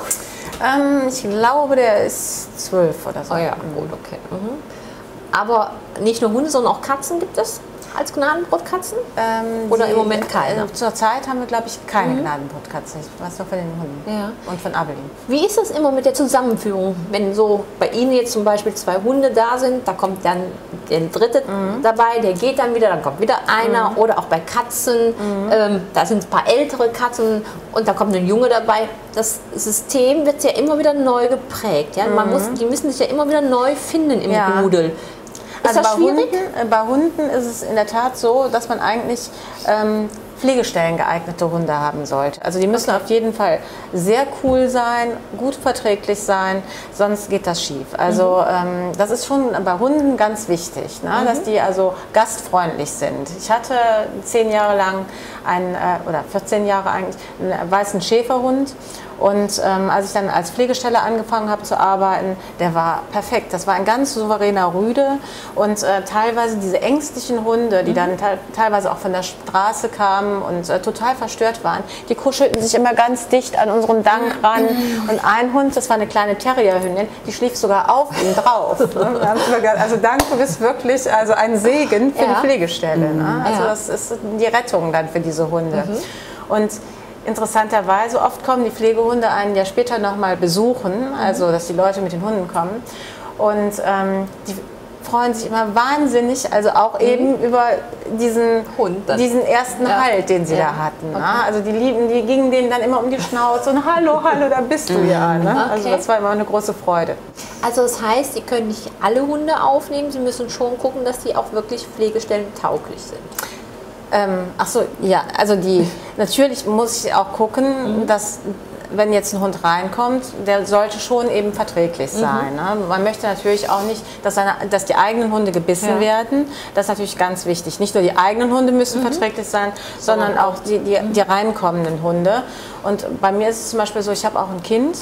Ähm, ich glaube, der ist zwölf oder so. Oh ja, gut, okay. Mhm. Aber nicht nur Hunde, sondern auch Katzen gibt es? Als Gnadenbrotkatzen? Ähm, Oder im Moment keine? Äh, Zurzeit haben wir, glaube ich, keine mhm. Gnadenbrotkatzen. Was nur von den Hunden ja. und von Abelin. Wie ist das immer mit der Zusammenführung? Wenn so bei Ihnen jetzt zum Beispiel zwei Hunde da sind, da kommt dann der dritte mhm. dabei, der geht dann wieder, dann kommt wieder einer. Mhm. Oder auch bei Katzen, mhm. ähm, da sind ein paar ältere Katzen und da kommt ein Junge dabei. Das System wird ja immer wieder neu geprägt. Ja? Man mhm. muss, die müssen sich ja immer wieder neu finden im ja. Rudel. Ist also das bei schwierig? Hunden, äh, bei Hunden ist es in der Tat so, dass man eigentlich ähm, Pflegestellen geeignete Hunde haben sollte. Also die müssen okay. auf jeden Fall sehr cool sein, gut verträglich sein, sonst geht das schief. Also mhm. ähm, das ist schon bei Hunden ganz wichtig, ne? Mhm. dass die also gastfreundlich sind. Ich hatte zehn Jahre lang einen, äh, oder 14 Jahre eigentlich, einen weißen Schäferhund und ähm, als ich dann als Pflegestelle angefangen habe zu arbeiten, der war perfekt. Das war ein ganz souveräner Rüde und äh, teilweise diese ängstlichen Hunde, die mhm. dann te teilweise auch von der Straße kamen und äh, total verstört waren, die kuschelten sich immer ganz dicht an unseren Dank ran. Mhm. Und ein Hund, das war eine kleine Terrierhündin, die schlief sogar auf ihm drauf. Ne? also Dank, du bist wirklich also ein Segen für ja. die Pflegestelle. Ne? Mhm. Also ja. das ist die Rettung dann für diese Hunde. Mhm. Und interessanterweise, oft kommen die Pflegehunde einen ja später nochmal besuchen, also dass die Leute mit den Hunden kommen. Und ähm, die freuen sich immer wahnsinnig, also auch mhm. eben über diesen, Hund diesen ersten ja. Halt, den sie ja. da hatten. Ne? Okay. Ne? Also die lieben, die gingen denen dann immer um die Schnauze und hallo, hallo, da bist du mhm. ja. Ne? Also okay. Also das war immer eine große Freude. Also das heißt, Sie können nicht alle Hunde aufnehmen, Sie müssen schon gucken, dass die auch wirklich pflegestellentauglich sind. Ähm, ach so, ja, also die, natürlich muss ich auch gucken, mhm. dass wenn jetzt ein Hund reinkommt, der sollte schon eben verträglich Mhm. sein. Ne? Man möchte natürlich auch nicht, dass, seine, dass die eigenen Hunde gebissen Ja. werden. Das ist natürlich ganz wichtig. Nicht nur die eigenen Hunde müssen verträglich sein, sondern auch die, die, die reinkommenden Hunde. Und bei mir ist es zum Beispiel so, ich habe auch ein Kind.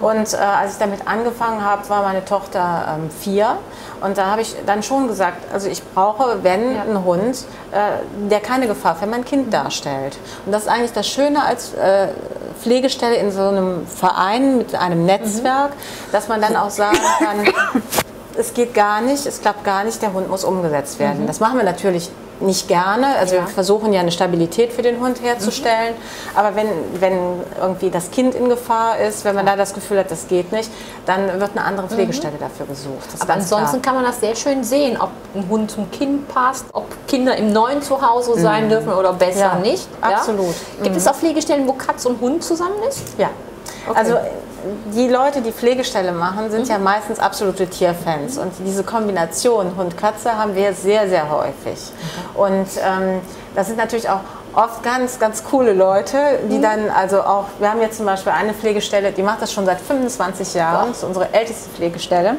Und äh, als ich damit angefangen habe, war meine Tochter ähm, vier. Und da habe ich dann schon gesagt, also ich brauche, wenn, einen Hund, äh, der keine Gefahr für mein Kind darstellt. Und das ist eigentlich das Schöne als äh, Pflegestelle in so einem Verein mit einem Netzwerk, dass man dann auch sagen kann, es geht gar nicht, es klappt gar nicht, der Hund muss umgesetzt werden. Das machen wir natürlich nicht gerne. Also Ja. wir versuchen ja eine Stabilität für den Hund herzustellen. Aber wenn, wenn irgendwie das Kind in Gefahr ist, wenn man da das Gefühl hat, das geht nicht, dann wird eine andere Pflegestelle dafür gesucht. Das Aber ansonsten klar. kann man das sehr schön sehen, ob ein Hund zum Kind passt, ob Kinder im neuen Zuhause sein dürfen oder besser Ja, nicht. absolut. Gibt es auch Pflegestellen, wo Katz und Hund zusammen ist? Ja. Also die Leute, die Pflegestelle machen, sind ja meistens absolute Tierfans. Und diese Kombination Hund-Katze haben wir sehr, sehr häufig. Und ähm, das sind natürlich auch oft ganz, ganz coole Leute, die dann also auch, wir haben jetzt zum Beispiel eine Pflegestelle, die macht das schon seit 25 Jahren, das ist unsere älteste Pflegestelle.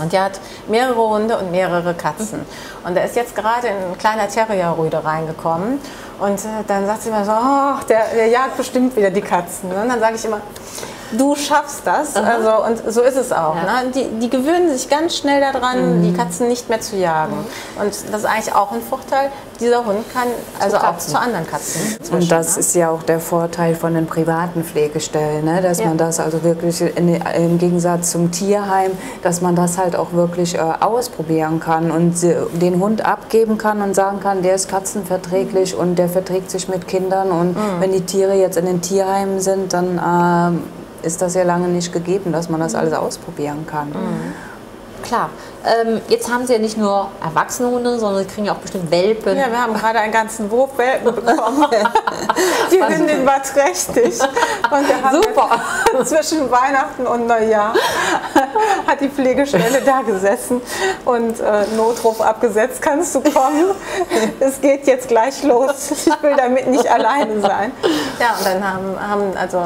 Und der hat mehrere Hunde und mehrere Katzen. Und da ist jetzt gerade ein kleiner Terrierrüde reingekommen. Und äh, dann sagt sie immer so, oh, der, der jagt bestimmt wieder die Katzen. Und dann sage ich immer, du schaffst das. Also, und so ist es auch. Ja. Ne? Die, die gewöhnen sich ganz schnell daran, die Katzen nicht mehr zu jagen. Und das ist eigentlich auch ein Vorteil. Dieser Hund kann also auch Katzen. zu anderen Katzen. Und das ne? ist ja auch der Vorteil von den privaten Pflegestellen, ne? dass Ja. man das also wirklich in, im Gegensatz zum Tierheim, dass man das halt auch wirklich äh, ausprobieren kann und den Hund abgeben kann und sagen kann, der ist katzenverträglich und der verträgt sich mit Kindern. Und wenn die Tiere jetzt in den Tierheimen sind, dann ähm, ist das ja lange nicht gegeben, dass man das alles ausprobieren kann. Klar. Ähm, jetzt haben sie ja nicht nur erwachsene Hunde, sondern sie kriegen ja auch bestimmt Welpen. Ja, wir haben gerade einen ganzen Wurf Welpen bekommen. Die Hündin war trächtig. Und wir haben Super. zwischen Weihnachten und Neujahr hat die Pflegestelle da gesessen und äh, Notruf abgesetzt. Kannst du kommen? Es geht jetzt gleich los. Ich will damit nicht alleine sein. Ja, und dann haben, haben also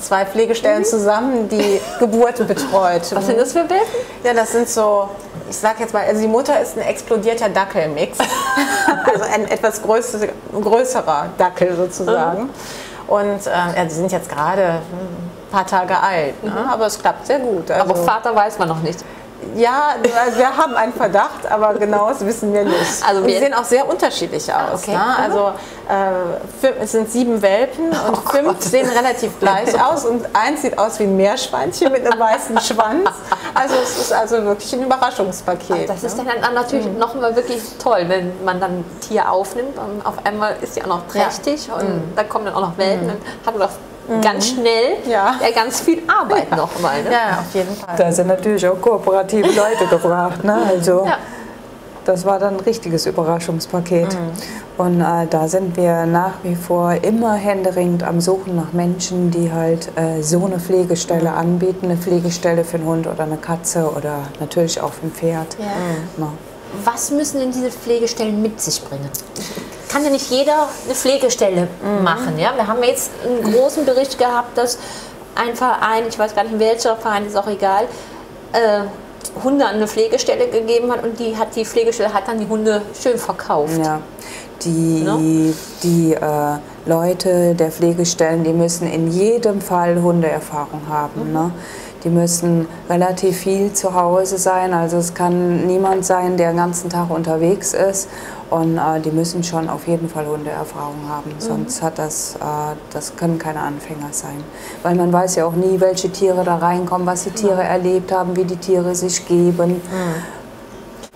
zwei Pflegestellen zusammen die Geburt betreut. Was sind das für Welpen? Ja, das sind so, ich sag jetzt mal, also die Mutter ist ein explodierter Dackelmix. also ein etwas größer, größerer Dackel sozusagen. Und ähm, ja, die sind jetzt gerade ein paar Tage alt, ne? aber es klappt sehr gut. Also, Aber Vater weiß man noch nicht. Ja, also wir haben einen Verdacht, aber genaues wissen wir nicht. Also und wir- sehen auch sehr unterschiedlich aus. okay. Ne? Also äh, es sind sieben Welpen und fünf sehen relativ gleich aus und eins sieht aus wie ein Meerschweinchen mit einem weißen Schwanz. Also es ist also wirklich ein Überraschungspaket. Das ist ne? dann, dann natürlich noch mal wirklich toll, wenn man dann ein Tier aufnimmt und auf einmal ist die auch noch trächtig und da kommen dann auch noch Welpen. Dann hat man doch ganz schnell Ja. ja. ganz viel Arbeit noch mal. Ne? Ja, auf jeden Fall. Da sind natürlich auch kooperative Leute gefragt. Ne? Also Ja. das war dann ein richtiges Überraschungspaket. Und äh, da sind wir nach wie vor immer händeringend am Suchen nach Menschen, die halt äh, so eine Pflegestelle anbieten. Eine Pflegestelle für einen Hund oder eine Katze oder natürlich auch für ein Pferd. Ja. Na. Was müssen denn diese Pflegestellen mit sich bringen? Kann ja nicht jeder eine Pflegestelle machen. Ja? Wir haben jetzt einen großen Bericht gehabt, dass ein Verein, ich weiß gar nicht welcher Verein, ist auch egal, äh, Hunde an eine Pflegestelle gegeben hat und die hat die Pflegestelle hat dann die Hunde schön verkauft. Ja, die, Ne? die äh, Leute der Pflegestellen, die müssen in jedem Fall Hundeerfahrung haben. Ne? Die müssen relativ viel zu Hause sein. Also es kann niemand sein, der den ganzen Tag unterwegs ist. Und äh, die müssen schon auf jeden Fall Hundeerfahrung haben. Sonst hat das, äh, das können keine Anfänger sein. Weil man weiß ja auch nie, welche Tiere da reinkommen, was die Tiere erlebt haben, wie die Tiere sich geben.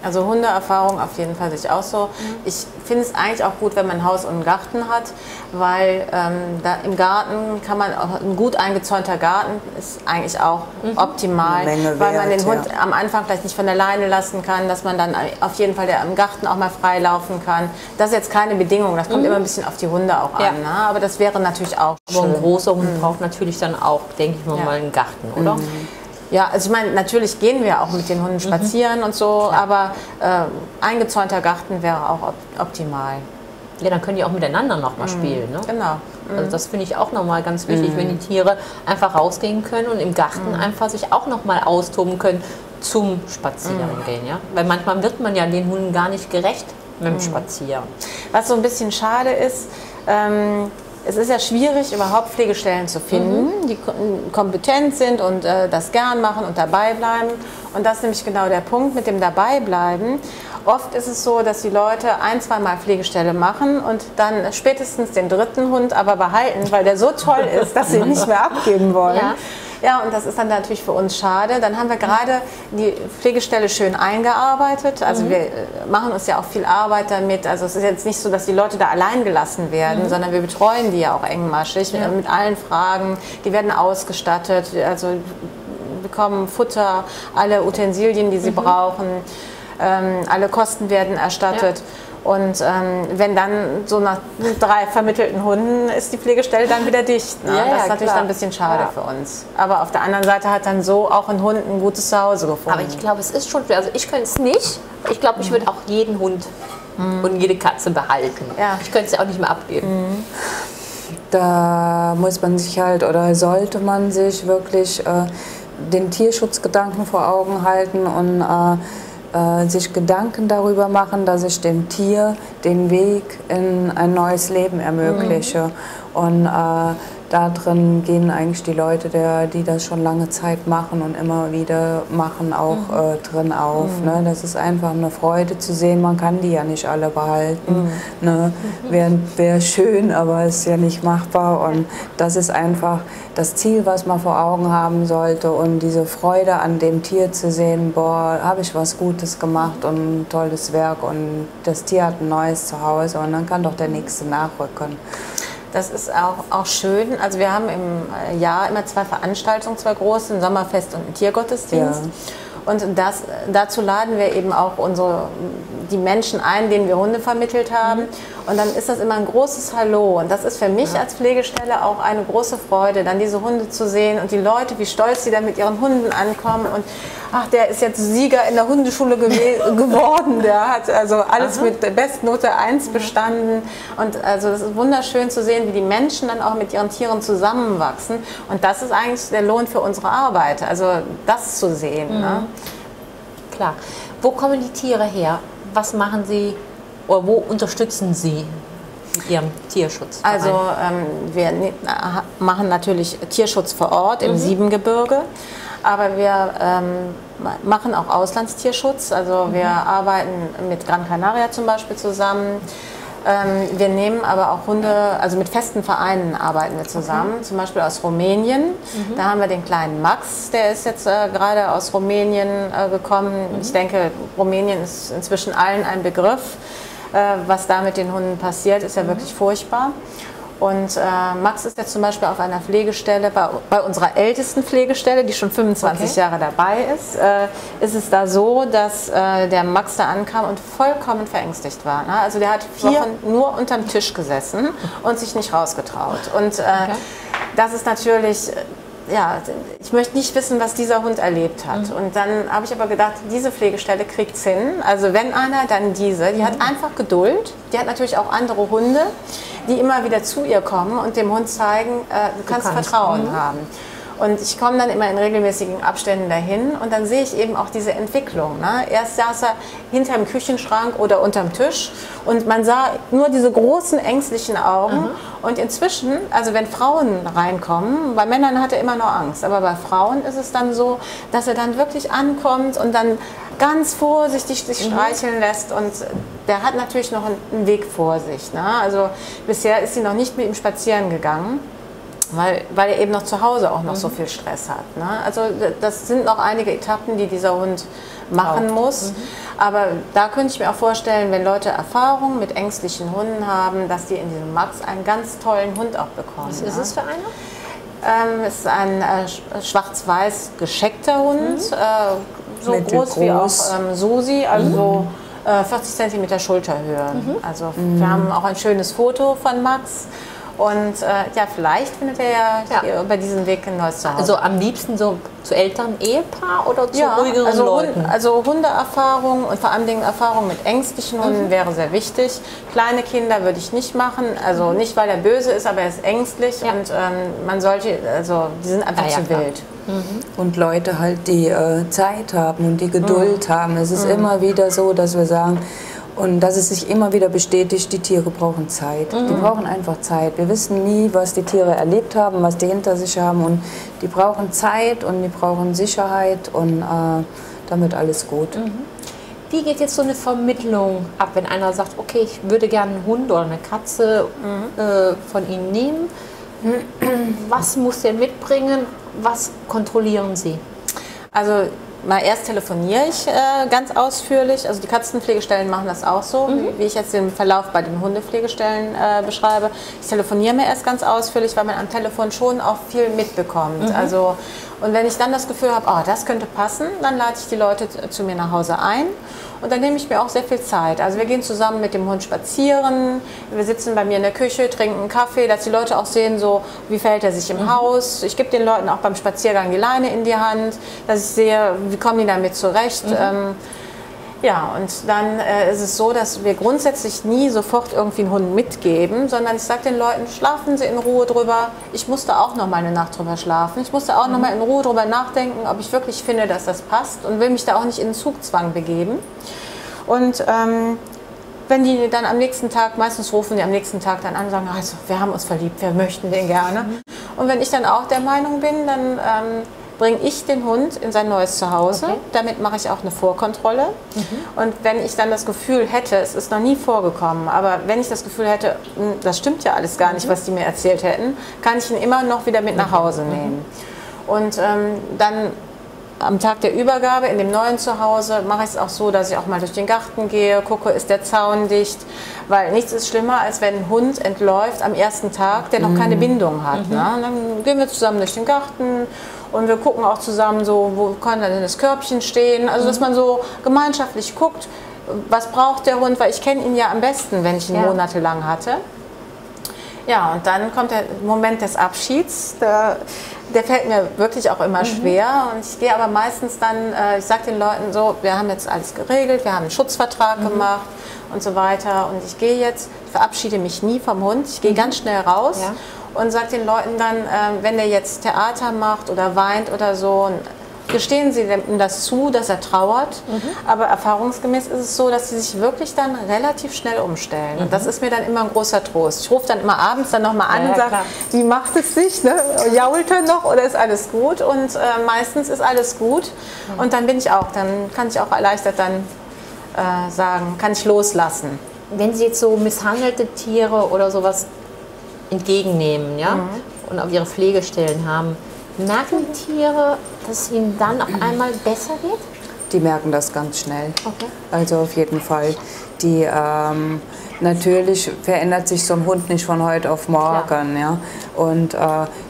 Also Hundeerfahrung auf jeden Fall sehe ich auch so. Ich finde es eigentlich auch gut, wenn man ein Haus und einen Garten hat, weil ähm, da im Garten kann man auch ein gut eingezäunter Garten ist eigentlich auch optimal, Eine Menge weil man wert, den Hund ja. am Anfang vielleicht nicht von der Leine lassen kann, dass man dann auf jeden Fall der im Garten auch mal frei laufen kann. Das ist jetzt keine Bedingung, das kommt immer ein bisschen auf die Hunde auch Ja. an, ne? aber das wäre natürlich auch Aber ein großer Hund braucht natürlich dann auch, denke ich mal, Ja. mal einen Garten, oder? Ja, also ich meine, natürlich gehen wir auch mit den Hunden spazieren und so, aber äh, eingezäunter Garten wäre auch op optimal. Ja, dann können die auch miteinander nochmal spielen. Ne? Genau. Also das finde ich auch nochmal ganz wichtig, wenn die Tiere einfach rausgehen können und im Garten einfach sich auch nochmal austoben können zum Spazierengehen. Ja? Weil manchmal wird man ja den Hunden gar nicht gerecht mit dem Spazieren. Was so ein bisschen schade ist, ähm, es ist ja schwierig, überhaupt Pflegestellen zu finden, die ko- kompetent sind und äh, das gern machen und dabei bleiben. Und das ist nämlich genau der Punkt mit dem Dabeibleiben. Oft ist es so, dass die Leute ein, zweimal Pflegestelle machen und dann spätestens den dritten Hund aber behalten, weil der so toll ist, dass sie ihn nicht mehr abgeben wollen. Ja. Ja, und das ist dann natürlich für uns schade. Dann haben wir gerade die Pflegestelle schön eingearbeitet. Also wir äh, machen uns ja auch viel Arbeit damit. Also es ist jetzt nicht so, dass die Leute da allein gelassen werden, sondern wir betreuen die ja auch engmaschig äh, mit allen Fragen. Die werden ausgestattet, also bekommen Futter, alle Utensilien, die sie brauchen. Ähm, alle Kosten werden erstattet. Und ähm, wenn dann so nach drei vermittelten Hunden ist die Pflegestelle dann wieder dicht. Ne? Ja, ja, das ist natürlich klar. dann ein bisschen schade Ja. für uns. Aber auf der anderen Seite hat dann so auch ein Hund ein gutes Zuhause gefunden. Aber ich glaube, es ist schon schwer. Also ich könnte es nicht. Ich glaube, ich würde auch jeden Hund und jede Katze behalten. Ja. Ich könnte sie auch nicht mehr abgeben. Da muss man sich halt oder sollte man sich wirklich äh, den Tierschutzgedanken vor Augen halten und äh, äh, sich Gedanken darüber machen, dass ich dem Tier den Weg in ein neues Leben ermögliche. Und äh, da drin gehen eigentlich die Leute, der, die das schon lange Zeit machen und immer wieder machen, auch äh, drin auf. Ne? Das ist einfach eine Freude zu sehen, man kann die ja nicht alle behalten. Ne? Wäre wär schön, aber ist ja nicht machbar. Und das ist einfach das Ziel, was man vor Augen haben sollte. Und diese Freude an dem Tier zu sehen, boah, habe ich was Gutes gemacht und ein tolles Werk und das Tier hat ein neues Zuhause und dann kann doch der nächste nachrücken. Das ist auch, auch schön. Also wir haben im äh, Jahr immer zwei Veranstaltungen, zwei große, ein Sommerfest und einen Tiergottesdienst. Und das, dazu laden wir eben auch unsere, die Menschen ein, denen wir Hunde vermittelt haben. Und dann ist das immer ein großes Hallo. Und das ist für mich als Pflegestelle auch eine große Freude, dann diese Hunde zu sehen und die Leute, wie stolz sie dann mit ihren Hunden ankommen. Und ach, der ist jetzt Sieger in der Hundeschule geworden. Der hat also alles mit der Bestnote 1 bestanden. Und also es ist wunderschön zu sehen, wie die Menschen dann auch mit ihren Tieren zusammenwachsen. Und das ist eigentlich der Lohn für unsere Arbeit. Also das zu sehen. Ne? Klar. Wo kommen die Tiere her? Was machen sie oder wo unterstützen sie mit ihrem Tierschutz? Also ähm, wir ne- machen natürlich Tierschutz vor Ort Mhm. im Siebengebirge, aber wir ähm, ma- machen auch Auslandstierschutz. Also wir Mhm. arbeiten mit Gran Canaria zum Beispiel zusammen. Ähm, wir nehmen aber auch Hunde, also mit festen Vereinen arbeiten wir zusammen, zum Beispiel aus Rumänien. Mhm. Da haben wir den kleinen Max, der ist jetzt äh, gerade aus Rumänien äh, gekommen. Mhm. Ich denke, Rumänien ist inzwischen allen ein Begriff. Äh, was da mit den Hunden passiert, ist ja Mhm. wirklich furchtbar. Und äh, Max ist jetzt zum Beispiel auf einer Pflegestelle, bei, bei unserer ältesten Pflegestelle, die schon 25 Okay. Jahre dabei ist, äh, ist es da so, dass äh, der Max da ankam und vollkommen verängstigt war. Ne? Also der hat vier Wochen nur unterm Tisch gesessen und sich nicht rausgetraut. Und äh, das ist natürlich... Ja, ich möchte nicht wissen, was dieser Hund erlebt hat. Und dann habe ich aber gedacht, diese Pflegestelle kriegt es hin. Also wenn einer, dann diese. Die hat einfach Geduld. Die hat natürlich auch andere Hunde, die immer wieder zu ihr kommen und dem Hund zeigen, äh, du kannst, kannst. Vertrauen haben. Und ich komme dann immer in regelmäßigen Abständen dahin und dann sehe ich eben auch diese Entwicklung. Ne? Erst saß er hinterm Küchenschrank oder unterm Tisch und man sah nur diese großen ängstlichen Augen. Und inzwischen, also wenn Frauen reinkommen, bei Männern hat er immer noch Angst, aber bei Frauen ist es dann so, dass er dann wirklich ankommt und dann ganz vorsichtig sich streicheln lässt und der hat natürlich noch einen- einen Weg vor sich. Ne? Also bisher ist sie noch nicht mit ihm spazieren gegangen weil, weil er eben noch zu Hause auch noch so viel Stress hat. Ne? Also das sind noch einige Etappen, die dieser Hund machen muss. Aber da könnte ich mir auch vorstellen, wenn Leute Erfahrung mit ängstlichen Hunden haben, dass die in diesem Max einen ganz tollen Hund auch bekommen. Was ist ne? es für einer? Ähm, es ist ein äh, sch- schwarz-weiß gescheckter Hund, äh, so Mittelgroß. groß wie auch ähm, Susi, also so äh, 40 cm Schulterhöhe. Also wir haben auch ein schönes Foto von Max Und äh, ja, vielleicht findet er ja, Ja. hier über diesen Weg ein neues Zuhause. Also am liebsten so zu älteren Ehepaar oder zu ja, ruhigeren also, Leuten? Hund, also Hundeerfahrung und vor allem Dingen Erfahrung mit ängstlichen Hunden wäre sehr wichtig. Kleine Kinder würde ich nicht machen, also nicht weil er böse ist, aber er ist ängstlich Ja. und ähm, man sollte, also die sind einfach Ah, ja, zu klar. wild. Und Leute halt, die äh, Zeit haben und die Geduld Mhm. haben. Es ist immer wieder so, dass wir sagen, und dass es sich immer wieder bestätigt, die Tiere brauchen Zeit. Die Mhm. brauchen einfach Zeit. Wir wissen nie, was die Tiere erlebt haben, was die hinter sich haben. Und die brauchen Zeit und die brauchen Sicherheit und äh, damit alles gut. Mhm. Wie geht jetzt so eine Vermittlung ab, wenn einer sagt, okay, ich würde gerne einen Hund oder eine Katze Mhm. äh, von Ihnen nehmen? Was muss der mitbringen? Was kontrollieren Sie? Also mal erst telefoniere ich äh, ganz ausführlich. Also die Katzenpflegestellen machen das auch so, wie, wie ich jetzt den Verlauf bei den Hundepflegestellen äh, beschreibe. Ich telefoniere mir erst ganz ausführlich, weil man am Telefon schon auch viel mitbekommt. Also und wenn ich dann das Gefühl habe, oh, das könnte passen, dann lade ich die Leute zu mir nach Hause ein. Und dann nehme ich mir auch sehr viel Zeit. Also wir gehen zusammen mit dem Hund spazieren, wir sitzen bei mir in der Küche, trinken einen Kaffee, dass die Leute auch sehen, so wie verhält er sich im Haus. Ich gebe den Leuten auch beim Spaziergang die Leine in die Hand, dass ich sehe, wie kommen die damit zurecht. Ähm, ja, und dann äh, ist es so, dass wir grundsätzlich nie sofort irgendwie einen Hund mitgeben, sondern ich sage den Leuten, schlafen Sie in Ruhe drüber. Ich musste auch noch mal eine Nacht drüber schlafen. Ich musste auch noch mal in Ruhe drüber nachdenken, ob ich wirklich finde, dass das passt und will mich da auch nicht in den Zugzwang begeben. Und ähm, wenn die dann am nächsten Tag, meistens rufen die am nächsten Tag dann an und sagen, also wir haben uns verliebt, wir möchten den gerne. Und wenn ich dann auch der Meinung bin, dann ähm, bringe ich den Hund in sein neues Zuhause. Okay. Damit mache ich auch eine Vorkontrolle. Und wenn ich dann das Gefühl hätte, es ist noch nie vorgekommen, aber wenn ich das Gefühl hätte, "Hm, das stimmt ja alles gar nicht, was die mir erzählt hätten, kann ich ihn immer noch wieder mit nach Hause nehmen. Und ähm, dann am Tag der Übergabe in dem neuen Zuhause mache ich es auch so, dass ich auch mal durch den Garten gehe, gucke, ist der Zaun dicht, weil nichts ist schlimmer, als wenn ein Hund entläuft am ersten Tag, der noch keine Bindung hat. Ne? Und dann gehen wir zusammen durch den Garten und wir gucken auch zusammen so, wo kann denn das Körbchen stehen, also dass man so gemeinschaftlich guckt, was braucht der Hund, weil ich kenne ihn ja am besten, wenn ich ihn Ja. monatelang hatte. Ja, und dann kommt der Moment des Abschieds. Der, der fällt mir wirklich auch immer schwer. Und ich gehe aber meistens dann, äh, ich sage den Leuten so, wir haben jetzt alles geregelt, wir haben einen Schutzvertrag gemacht und so weiter. Und ich gehe jetzt, ich verabschiede mich nie vom Hund. Ich gehe ganz schnell raus Ja. Und sage den Leuten dann, äh, wenn der jetzt Theater macht oder weint oder so, gestehen Sie ihm das zu, dass er trauert. Aber erfahrungsgemäß ist es so, dass sie sich wirklich dann relativ schnell umstellen. Und das ist mir dann immer ein großer Trost. Ich rufe dann immer abends dann nochmal an Ja, und sage, klar. wie macht es sich? Ne? Jault er noch oder ist alles gut? Und äh, meistens ist alles gut. Und dann bin ich auch, dann kann ich auch erleichtert dann äh, sagen, kann ich loslassen. Wenn Sie jetzt so misshandelte Tiere oder sowas entgegennehmen ja, und auf Ihre Pflegestellen haben, merken die Tiere, dass es ihnen dann auf einmal besser geht? Die merken das ganz schnell. Okay. Also auf jeden Fall. Die, ähm, natürlich verändert sich so ein Hund nicht von heute auf morgen. Ja? Und äh,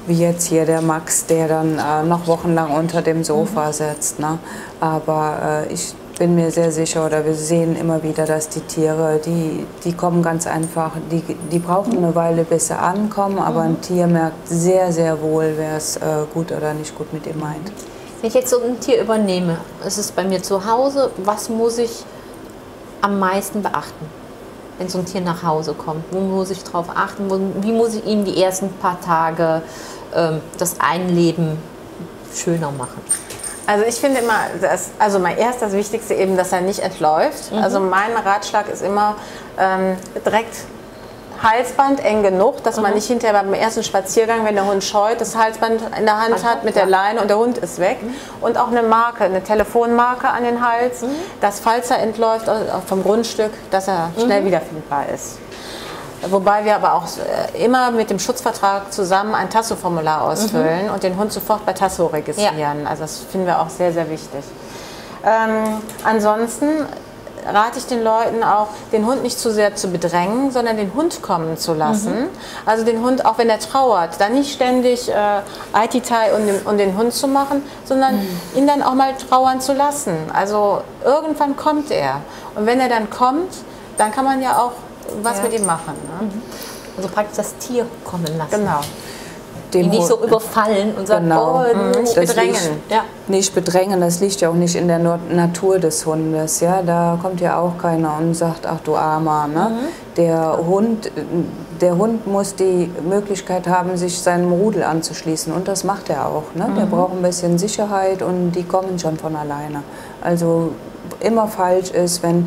wie jetzt hier der Max, der dann äh, noch wochenlang unter dem Sofa sitzt. Ne? Aber äh, ich bin mir sehr sicher oder wir sehen immer wieder, dass die Tiere, die, die kommen ganz einfach, die, die brauchen eine Weile, bis sie ankommen, aber ein Tier merkt sehr, sehr wohl, wer es äh, gut oder nicht gut mit ihm meint. Wenn ich jetzt so ein Tier übernehme, es ist bei mir zu Hause, was muss ich am meisten beachten, wenn so ein Tier nach Hause kommt? Wo muss ich drauf achten? Wie muss ich ihm die ersten paar Tage ähm, das Einleben schöner machen? Also ich finde immer, das, also mal erst das Wichtigste eben, dass er nicht entläuft. Also mein Ratschlag ist immer ähm, direkt Halsband eng genug, dass man nicht hinterher beim ersten Spaziergang, wenn der Hund scheut, das Halsband in der Hand hat mit der Leine und der Hund ist weg. Und auch eine Marke, eine Telefonmarke an den Hals, dass falls er entläuft vom Grundstück, dass er schnell wiederfindbar ist. Wobei wir aber auch äh, immer mit dem Schutzvertrag zusammen ein Tasso-Formular ausfüllen und den Hund sofort bei Tasso registrieren. Also das finden wir auch sehr, sehr wichtig. Ähm, ansonsten rate ich den Leuten auch, den Hund nicht zu sehr zu bedrängen, sondern den Hund kommen zu lassen. Also den Hund, auch wenn er trauert, dann nicht ständig äh, Aititai um den, um den Hund zu machen, sondern ihn dann auch mal trauern zu lassen. Also irgendwann kommt er. Und wenn er dann kommt, dann kann man ja auch was Ja. mit ihm machen. Ne? Also praktisch das Tier kommen lassen. Genau. Dem nicht so überfallen und sagen, Genau. oh, Mhm. nicht bedrängen. liegt- Ja. nicht bedrängen, das liegt ja auch nicht in der Natur des Hundes. Ja? Da kommt ja auch keiner und sagt, ach du Armer. Ne? Der, Hund, der Hund muss die Möglichkeit haben, sich seinem Rudel anzuschließen und das macht er auch. Ne? Der braucht ein bisschen Sicherheit und die kommen schon von alleine. Also immer falsch ist, wenn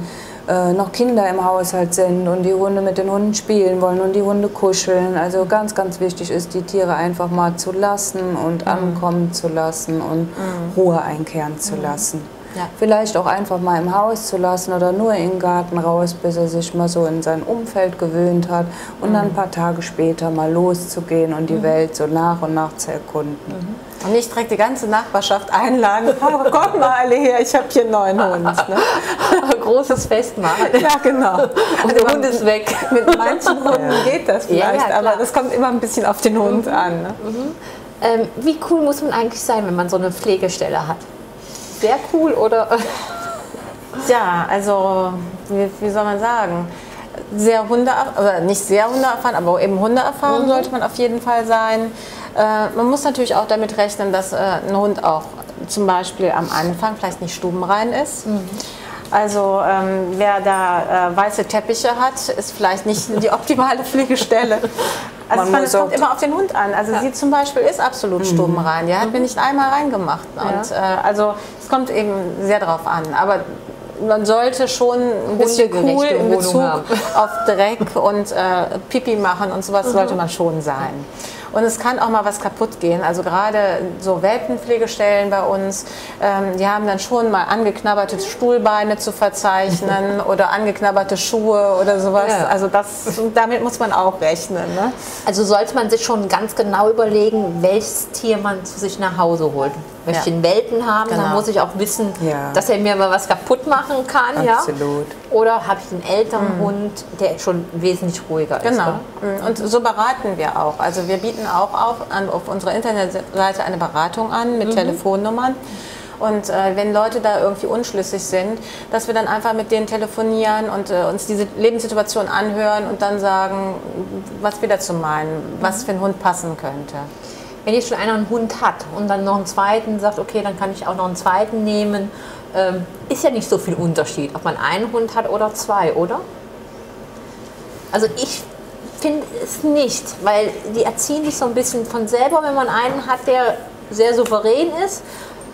äh, noch Kinder im Haushalt sind und die Hunde mit den Hunden spielen wollen und die Hunde kuscheln. Also ganz, ganz wichtig ist, die Tiere einfach mal zu lassen und ankommen zu lassen und Ruhe einkehren zu lassen. Ja. Vielleicht auch einfach mal im Haus zu lassen oder nur in den Garten raus, bis er sich mal so in sein Umfeld gewöhnt hat und dann ein paar Tage später mal loszugehen und die Welt so nach und nach zu erkunden. Und nicht direkt die ganze Nachbarschaft einladen. Oh, kommt mal alle her, ich habe hier einen neuen Hund. Ne? Großes Fest machen. Ja, genau. Und der Hund ist weg. Mit manchen Hunden geht das Ja, ja, vielleicht, klar. aber das kommt immer ein bisschen auf den Hund an. Ne? Ähm, wie cool muss man eigentlich sein, wenn man so eine Pflegestelle hat? Sehr cool oder? Ja, also wie, wie soll man sagen? Sehr Hunde, oder nicht sehr hundeerfahren, aber eben hundeerfahren sollte man auf jeden Fall sein. Äh, man muss natürlich auch damit rechnen, dass äh, ein Hund auch zum Beispiel am Anfang vielleicht nicht stubenrein ist. Also ähm, wer da äh, weiße Teppiche hat, ist vielleicht nicht die optimale Pflegestelle. Also es kommt immer auf den Hund an. Also sie zum Beispiel ist absolut stubenrein. Die hat mir nicht einmal reingemacht. Und, äh, also es kommt eben sehr drauf an. Aber man sollte schon ein bisschen cool in Bezug haben. auf Dreck und äh, Pipi machen und sowas sollte man schon sein. Und es kann auch mal was kaputt gehen. Also gerade so Welpenpflegestellen bei uns, ähm, die haben dann schon mal angeknabberte Stuhlbeine zu verzeichnen oder angeknabberte Schuhe oder sowas. Ja. Also das, damit muss man auch rechnen. Ne? Also sollte man sich schon ganz genau überlegen, welches Tier man zu sich nach Hause holt. Möchte ich Ja. einen Welpen haben, dann Genau. muss ich auch wissen, Ja. dass er mir mal was kaputt machen kann. Ja? Absolut. Oder habe ich einen älteren Hund, der schon wesentlich ruhiger ist. Genau. Mm, Und so beraten wir auch. Also wir bieten auch auf, an, auf unserer Internetseite eine Beratung an mit Telefonnummern. Und äh, wenn Leute da irgendwie unschlüssig sind, dass wir dann einfach mit denen telefonieren und äh, uns diese Lebenssituation anhören und dann sagen, was wir dazu meinen, was für ein Hund passen könnte. Wenn jetzt schon einer einen Hund hat und dann noch einen zweiten sagt, okay, dann kann ich auch noch einen zweiten nehmen, ähm, ist ja nicht so viel Unterschied, ob man einen Hund hat oder zwei, oder? Also ich finde es nicht, weil die erziehen sich so ein bisschen von selber. Wenn man einen hat, der sehr souverän ist,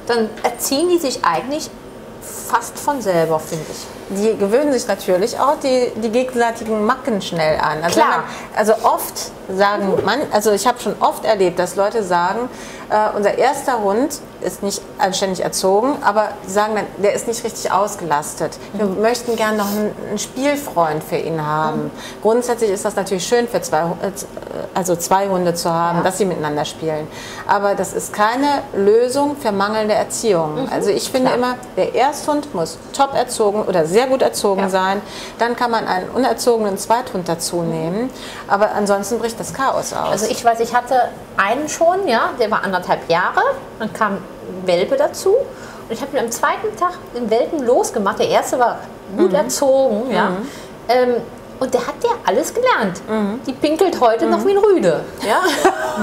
dann erziehen die sich eigentlich fast von selber, finde ich. Die gewöhnen sich natürlich auch die, die gegenseitigen Macken schnell an. Also, Klar. man, also oft sagen man, also ich habe schon oft erlebt, dass Leute sagen, äh, unser erster Hund ist nicht anständig erzogen, aber sagen dann, der ist nicht richtig ausgelastet. Wir möchten gerne noch einen, einen Spielfreund für ihn haben. Grundsätzlich ist das natürlich schön für zwei, äh, also zwei Hunde zu haben, Ja. dass sie miteinander spielen. Aber das ist keine Lösung für mangelnde Erziehung. Also ich finde klar. immer, der Ersthund muss top erzogen oder sehr gut erzogen Ja. sein. Dann kann man einen unerzogenen Zweithund dazu nehmen. Aber ansonsten bricht das Chaos aus. Also ich weiß, ich hatte einen schon, ja, der war anderthalb Jahre, dann kam Welpe dazu und ich habe mir am zweiten Tag den Welpen losgemacht. Der erste war gut erzogen, ja. Ähm, und der hat ja alles gelernt. Die pinkelt heute noch wie ein Rüde. Ja?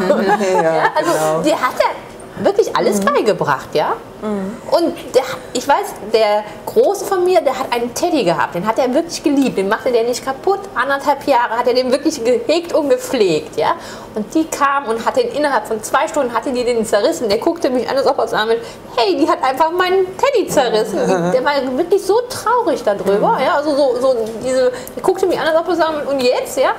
ja, also die hat ja wirklich alles beigebracht, ja. Und der, ich weiß, der Große von mir, der hat einen Teddy gehabt, den hat er wirklich geliebt, den machte der nicht kaputt. Anderthalb Jahre hat er den wirklich gehegt und gepflegt, ja. Und die kam und hat den innerhalb von zwei Stunden hatte die den zerrissen. Der guckte mich an, als ob er sagen will, hey, die hat einfach meinen Teddy zerrissen. Der war wirklich so traurig darüber, ja. Also so, so diese, der guckte mich an, als ob er sagen will, und jetzt, ja.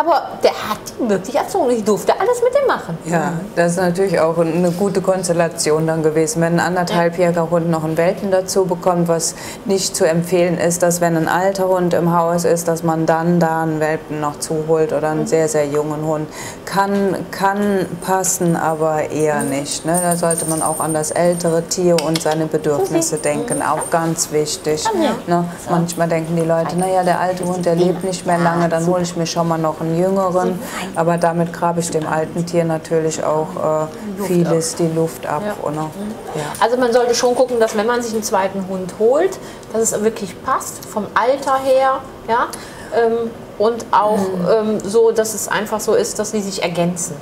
Aber der hat die wirklich erzogen. Ich durfte alles mit dem machen. Ja, das ist natürlich auch eine gute Konstellation dann gewesen. Wenn ein anderthalbjähriger Hund noch einen Welpen dazu bekommt, was nicht zu empfehlen ist, dass wenn ein alter Hund im Haus ist, dass man dann da einen Welpen noch zuholt oder einen sehr, sehr jungen Hund. Kann, kann passen, aber eher nicht. Ne? Da sollte man auch an das ältere Tier und seine Bedürfnisse denken. Auch ganz wichtig. Ne? Manchmal denken die Leute, naja, der alte Hund, der lebt nicht mehr lange, dann hole ich mir schon mal noch einen jüngeren. Aber damit grabe ich dem alten Tier natürlich auch äh, vieles die Luft ab. Oder? Ja. Also man sollte schon gucken, dass wenn man sich einen zweiten Hund holt, dass es wirklich passt, vom Alter her. Ja? Ähm, und auch ähm, so, dass es einfach so ist, dass sie sich ergänzen.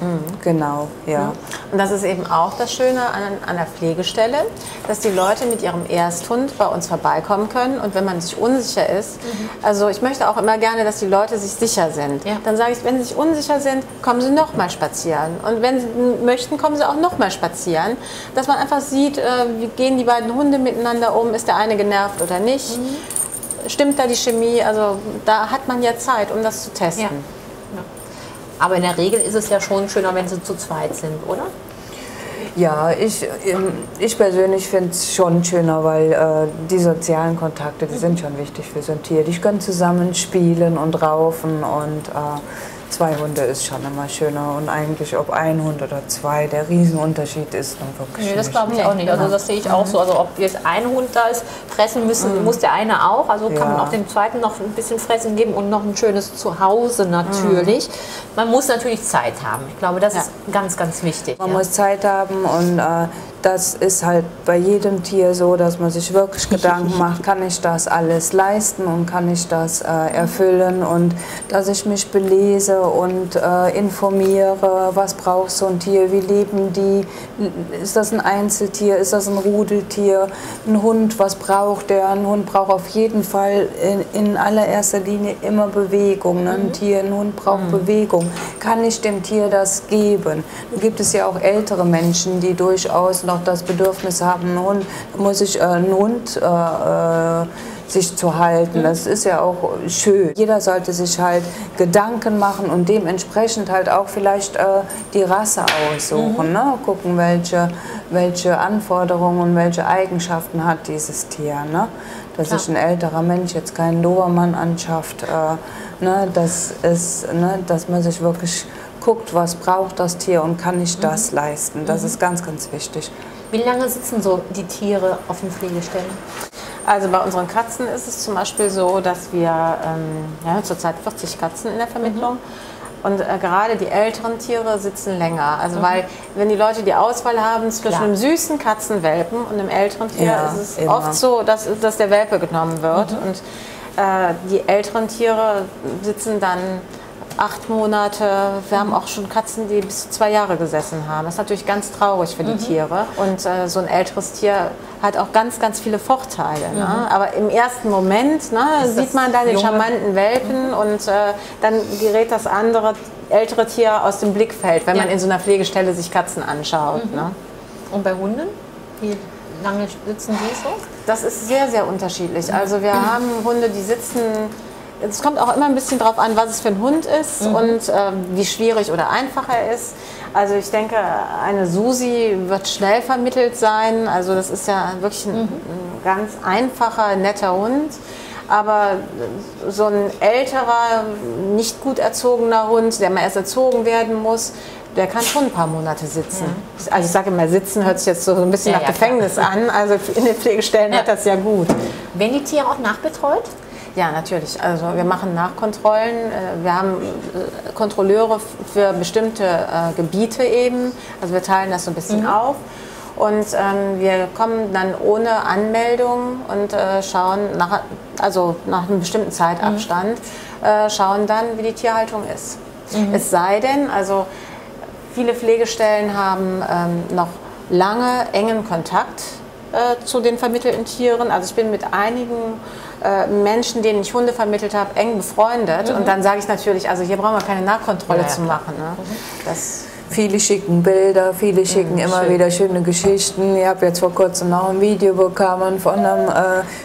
Genau, ja. Und das ist eben auch das Schöne an, an der Pflegestelle, dass die Leute mit ihrem Ersthund bei uns vorbeikommen können. Und wenn man sich unsicher ist, also ich möchte auch immer gerne, dass die Leute sich sicher sind. Ja. Dann sage ich, wenn sie sich unsicher sind, kommen sie noch mal spazieren. Und wenn sie möchten, kommen sie auch noch mal spazieren. Dass man einfach sieht, äh, wie gehen die beiden Hunde miteinander um, ist der eine genervt oder nicht. Stimmt da die Chemie? Also da hat man ja Zeit, um das zu testen. Ja. Ja. Aber in der Regel ist es ja schon schöner, wenn sie zu zweit sind, oder? Ja, ich, ähm, ich persönlich finde es schon schöner, weil äh, die sozialen Kontakte, die sind schon wichtig für so ein Tier. Die können zusammen spielen und raufen und äh, zwei Hunde ist schon immer schöner. Und eigentlich, ob ein Hund oder zwei, der Riesenunterschied ist nun wirklich Nee, das glaube ich auch nicht. Also das sehe ich auch so. Also ob jetzt ein Hund da ist, fressen müssen, muss der eine auch. Also kann man Ja. auch dem zweiten noch ein bisschen fressen geben und noch ein schönes Zuhause natürlich. Man muss natürlich Zeit haben. Ich glaube, das Ja. ist ganz, ganz wichtig. Man ja. muss Zeit haben und äh, das ist halt bei jedem Tier so, dass man sich wirklich Gedanken macht, kann ich das alles leisten und kann ich das äh, erfüllen und dass ich mich belese und äh, informiere, was braucht so ein Tier, wie leben die, ist das ein Einzeltier, ist das ein Rudeltier, ein Hund, was braucht der, ein Hund braucht auf jeden Fall in, in allererster Linie immer Bewegung, ne? ein Tier, ein Hund braucht Bewegung, kann ich dem Tier das geben? Da gibt es ja auch ältere Menschen, die durchaus noch das Bedürfnis haben, einen Hund, muss ich äh, einen Hund äh, äh, sich zu halten. Das ist ja auch schön. Jeder sollte sich halt Gedanken machen und dementsprechend halt auch vielleicht äh, die Rasse aussuchen. Ne? Gucken, welche, welche Anforderungen und welche Eigenschaften hat dieses Tier. Ne? Dass sich ein älterer Mensch jetzt keinen Dobermann anschafft. Äh, ne? das ist, ne? dass man sich wirklich guckt, was braucht das Tier und kann ich das leisten. Das ist ganz, ganz wichtig. Wie lange sitzen so die Tiere auf den Pflegestellen? Also bei unseren Katzen ist es zum Beispiel so, dass wir ähm, ja, zurzeit 40 Katzen in der Vermittlung und äh, gerade die älteren Tiere sitzen länger. Also weil wenn die Leute die Auswahl haben zwischen Klar. einem süßen Katzenwelpen und einem älteren Tier, Ja, ist es immer. oft so, dass, dass der Welpe genommen wird und äh, die älteren Tiere sitzen dann acht Monate. Wir haben auch schon Katzen, die bis zu zwei Jahre gesessen haben. Das ist natürlich ganz traurig für die Tiere. Und äh, so ein älteres Tier hat auch ganz, ganz viele Vorteile. Ne? Aber im ersten Moment ne, sieht man da den junge- charmanten Welpen und äh, dann gerät das andere ältere Tier aus dem Blickfeld, wenn Ja. man in so einer Pflegestelle sich Katzen anschaut. Ne? Und bei Hunden? Wie lange sitzen die so? Das ist sehr, sehr unterschiedlich. Also wir haben Hunde, die sitzen. Es kommt auch immer ein bisschen drauf an, was es für ein Hund ist und ähm, wie schwierig oder einfach er ist. Also ich denke, eine Susi wird schnell vermittelt sein. Also das ist ja wirklich ein, ein ganz einfacher, netter Hund. Aber so ein älterer, nicht gut erzogener Hund, der mal erst erzogen werden muss, der kann schon ein paar Monate sitzen. Also ich sage immer, sitzen hört sich jetzt so ein bisschen Ja, nach ja, klar. Gefängnis an. Also in den Pflegestellen Ja. hat das ja gut. Werden die Tiere auch nachbetreut? Ja, natürlich. Also wir machen Nachkontrollen. Äh, Wir haben äh, Kontrolleure für bestimmte äh, Gebiete eben. Also wir teilen das so ein bisschen auf. Und ähm, wir kommen dann ohne Anmeldung und äh, schauen nach, also nach einem bestimmten Zeitabstand, äh, schauen dann, wie die Tierhaltung ist. Es sei denn, also viele Pflegestellen haben ähm, noch lange engen Kontakt äh, zu den vermittelten Tieren. Also ich bin mit einigen äh, Menschen, denen ich Hunde vermittelt habe, eng befreundet. Und dann sage ich natürlich, also hier brauchen wir keine Nachkontrolle Ja, zu machen. Ne? Das, Viele schicken Bilder, viele schicken immer schön. wieder schöne Geschichten. Ich habe jetzt vor kurzem noch ein Video bekommen von einem äh,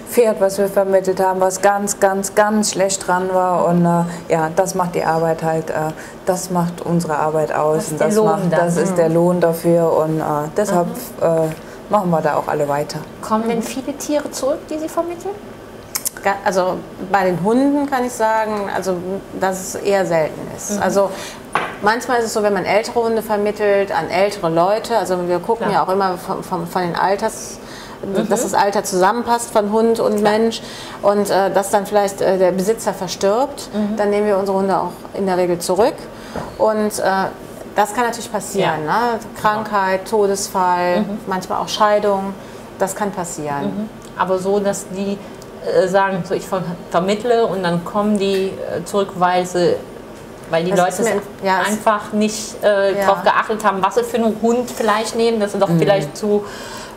Pferd, was wir vermittelt haben, was ganz, ganz, ganz schlecht dran war. Und äh, ja, das macht die Arbeit halt, äh, das macht unsere Arbeit aus. Das ist Und der das, Lohn macht, das ist der Lohn dafür und äh, deshalb äh, machen wir da auch alle weiter. Kommen denn viele Tiere zurück, die Sie vermitteln? Also bei den Hunden kann ich sagen, also dass es eher selten ist. Also manchmal ist es so, wenn man ältere Hunde vermittelt an ältere Leute, also wir gucken Klar. ja auch immer von, von, von den Alters, dass das Alter zusammenpasst von Hund und Mensch und äh, dass dann vielleicht äh, der Besitzer verstirbt, dann nehmen wir unsere Hunde auch in der Regel zurück und äh, das kann natürlich passieren. Ne? Krankheit, Todesfall, manchmal auch Scheidung, das kann passieren. Aber so, dass die äh, sagen, so ich ver vermittle und dann kommen die äh, zurück, weil sie weil die Das Leute ist mir- es ja, es- einfach nicht äh, Ja. darauf geachtet haben, was sie für einen Hund vielleicht nehmen, dass sie doch vielleicht zu,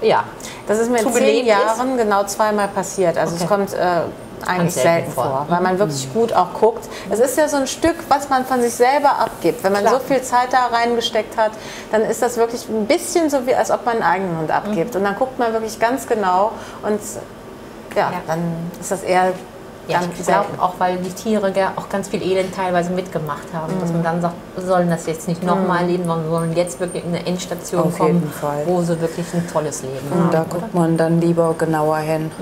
ja, Das ist mir zu in zehn belebt ist? Jahren genau zweimal passiert. Also Okay. es kommt äh, eigentlich selten selten vor. weil man wirklich gut auch guckt. Es ist ja so ein Stück, was man von sich selber abgibt. Wenn man Klar. so viel Zeit da reingesteckt hat, dann ist das wirklich ein bisschen so, wie als ob man einen eigenen Hund abgibt. Und dann guckt man wirklich ganz genau und ja, Ja. dann ist das eher Ja, ich glaube auch, weil die Tiere ja auch ganz viel Elend teilweise mitgemacht haben, dass man dann sagt, wir sollen das jetzt nicht nochmal leben, sondern sollen jetzt wirklich in eine Endstation Auf kommen, wo sie wirklich ein tolles Leben Und haben. da guckt man dann lieber genauer hin.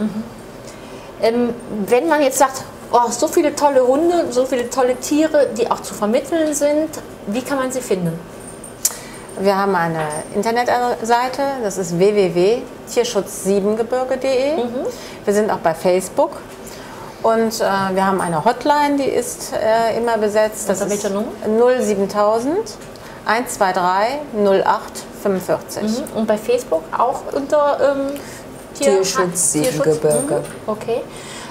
Ähm, wenn man jetzt sagt, oh, so viele tolle Hunde, so viele tolle Tiere, die auch zu vermitteln sind, wie kann man sie finden? Wir haben eine Internetseite, das ist www.tierschutz7gebirge.de. Wir sind auch bei Facebook. Und äh, wir haben eine Hotline, die ist äh, immer besetzt. Das ist welcher 07000 123 0845. Mhm. Und bei Facebook auch unter ähm, Tierschutz? Siebengebirge. Mhm. Okay.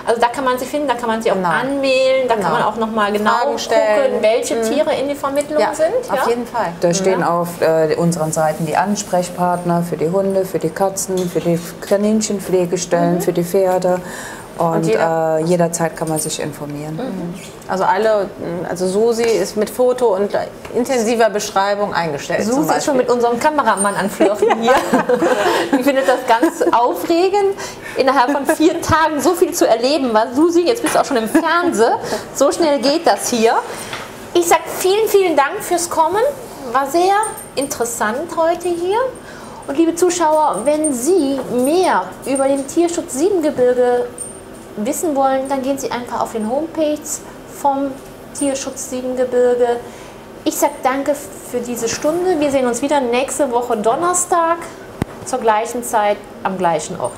Also da kann man sie finden, da kann man sie auch Genau. anmelden, da kann Genau. man auch nochmal genau gucken, welche Tiere in die Vermittlung Ja, sind. auf jeden Fall. Da stehen auf äh, unseren Seiten die Ansprechpartner für die Hunde, für die Katzen, für die Kaninchenpflegestellen, für die Pferde. Und, jeder- äh, jederzeit kann man sich informieren. Also alle, also Susi ist mit Foto und intensiver Beschreibung eingestellt. zum Susi ist schon mit unserem Kameramann an Flirten hier. Ich finde das ganz aufregend, innerhalb von vier Tagen so viel zu erleben. Weil Susi, jetzt bist du auch schon im Fernsehen. So schnell geht das hier. Ich sage vielen, vielen Dank fürs Kommen. War sehr interessant heute hier. Und liebe Zuschauer, wenn Sie mehr über den Tierschutz Siebengebirge wissen wollen, dann gehen Sie einfach auf den Homepage vom Tierschutz Siebengebirge. Ich sage danke für diese Stunde. Wir sehen uns wieder nächste Woche Donnerstag zur gleichen Zeit am gleichen Ort.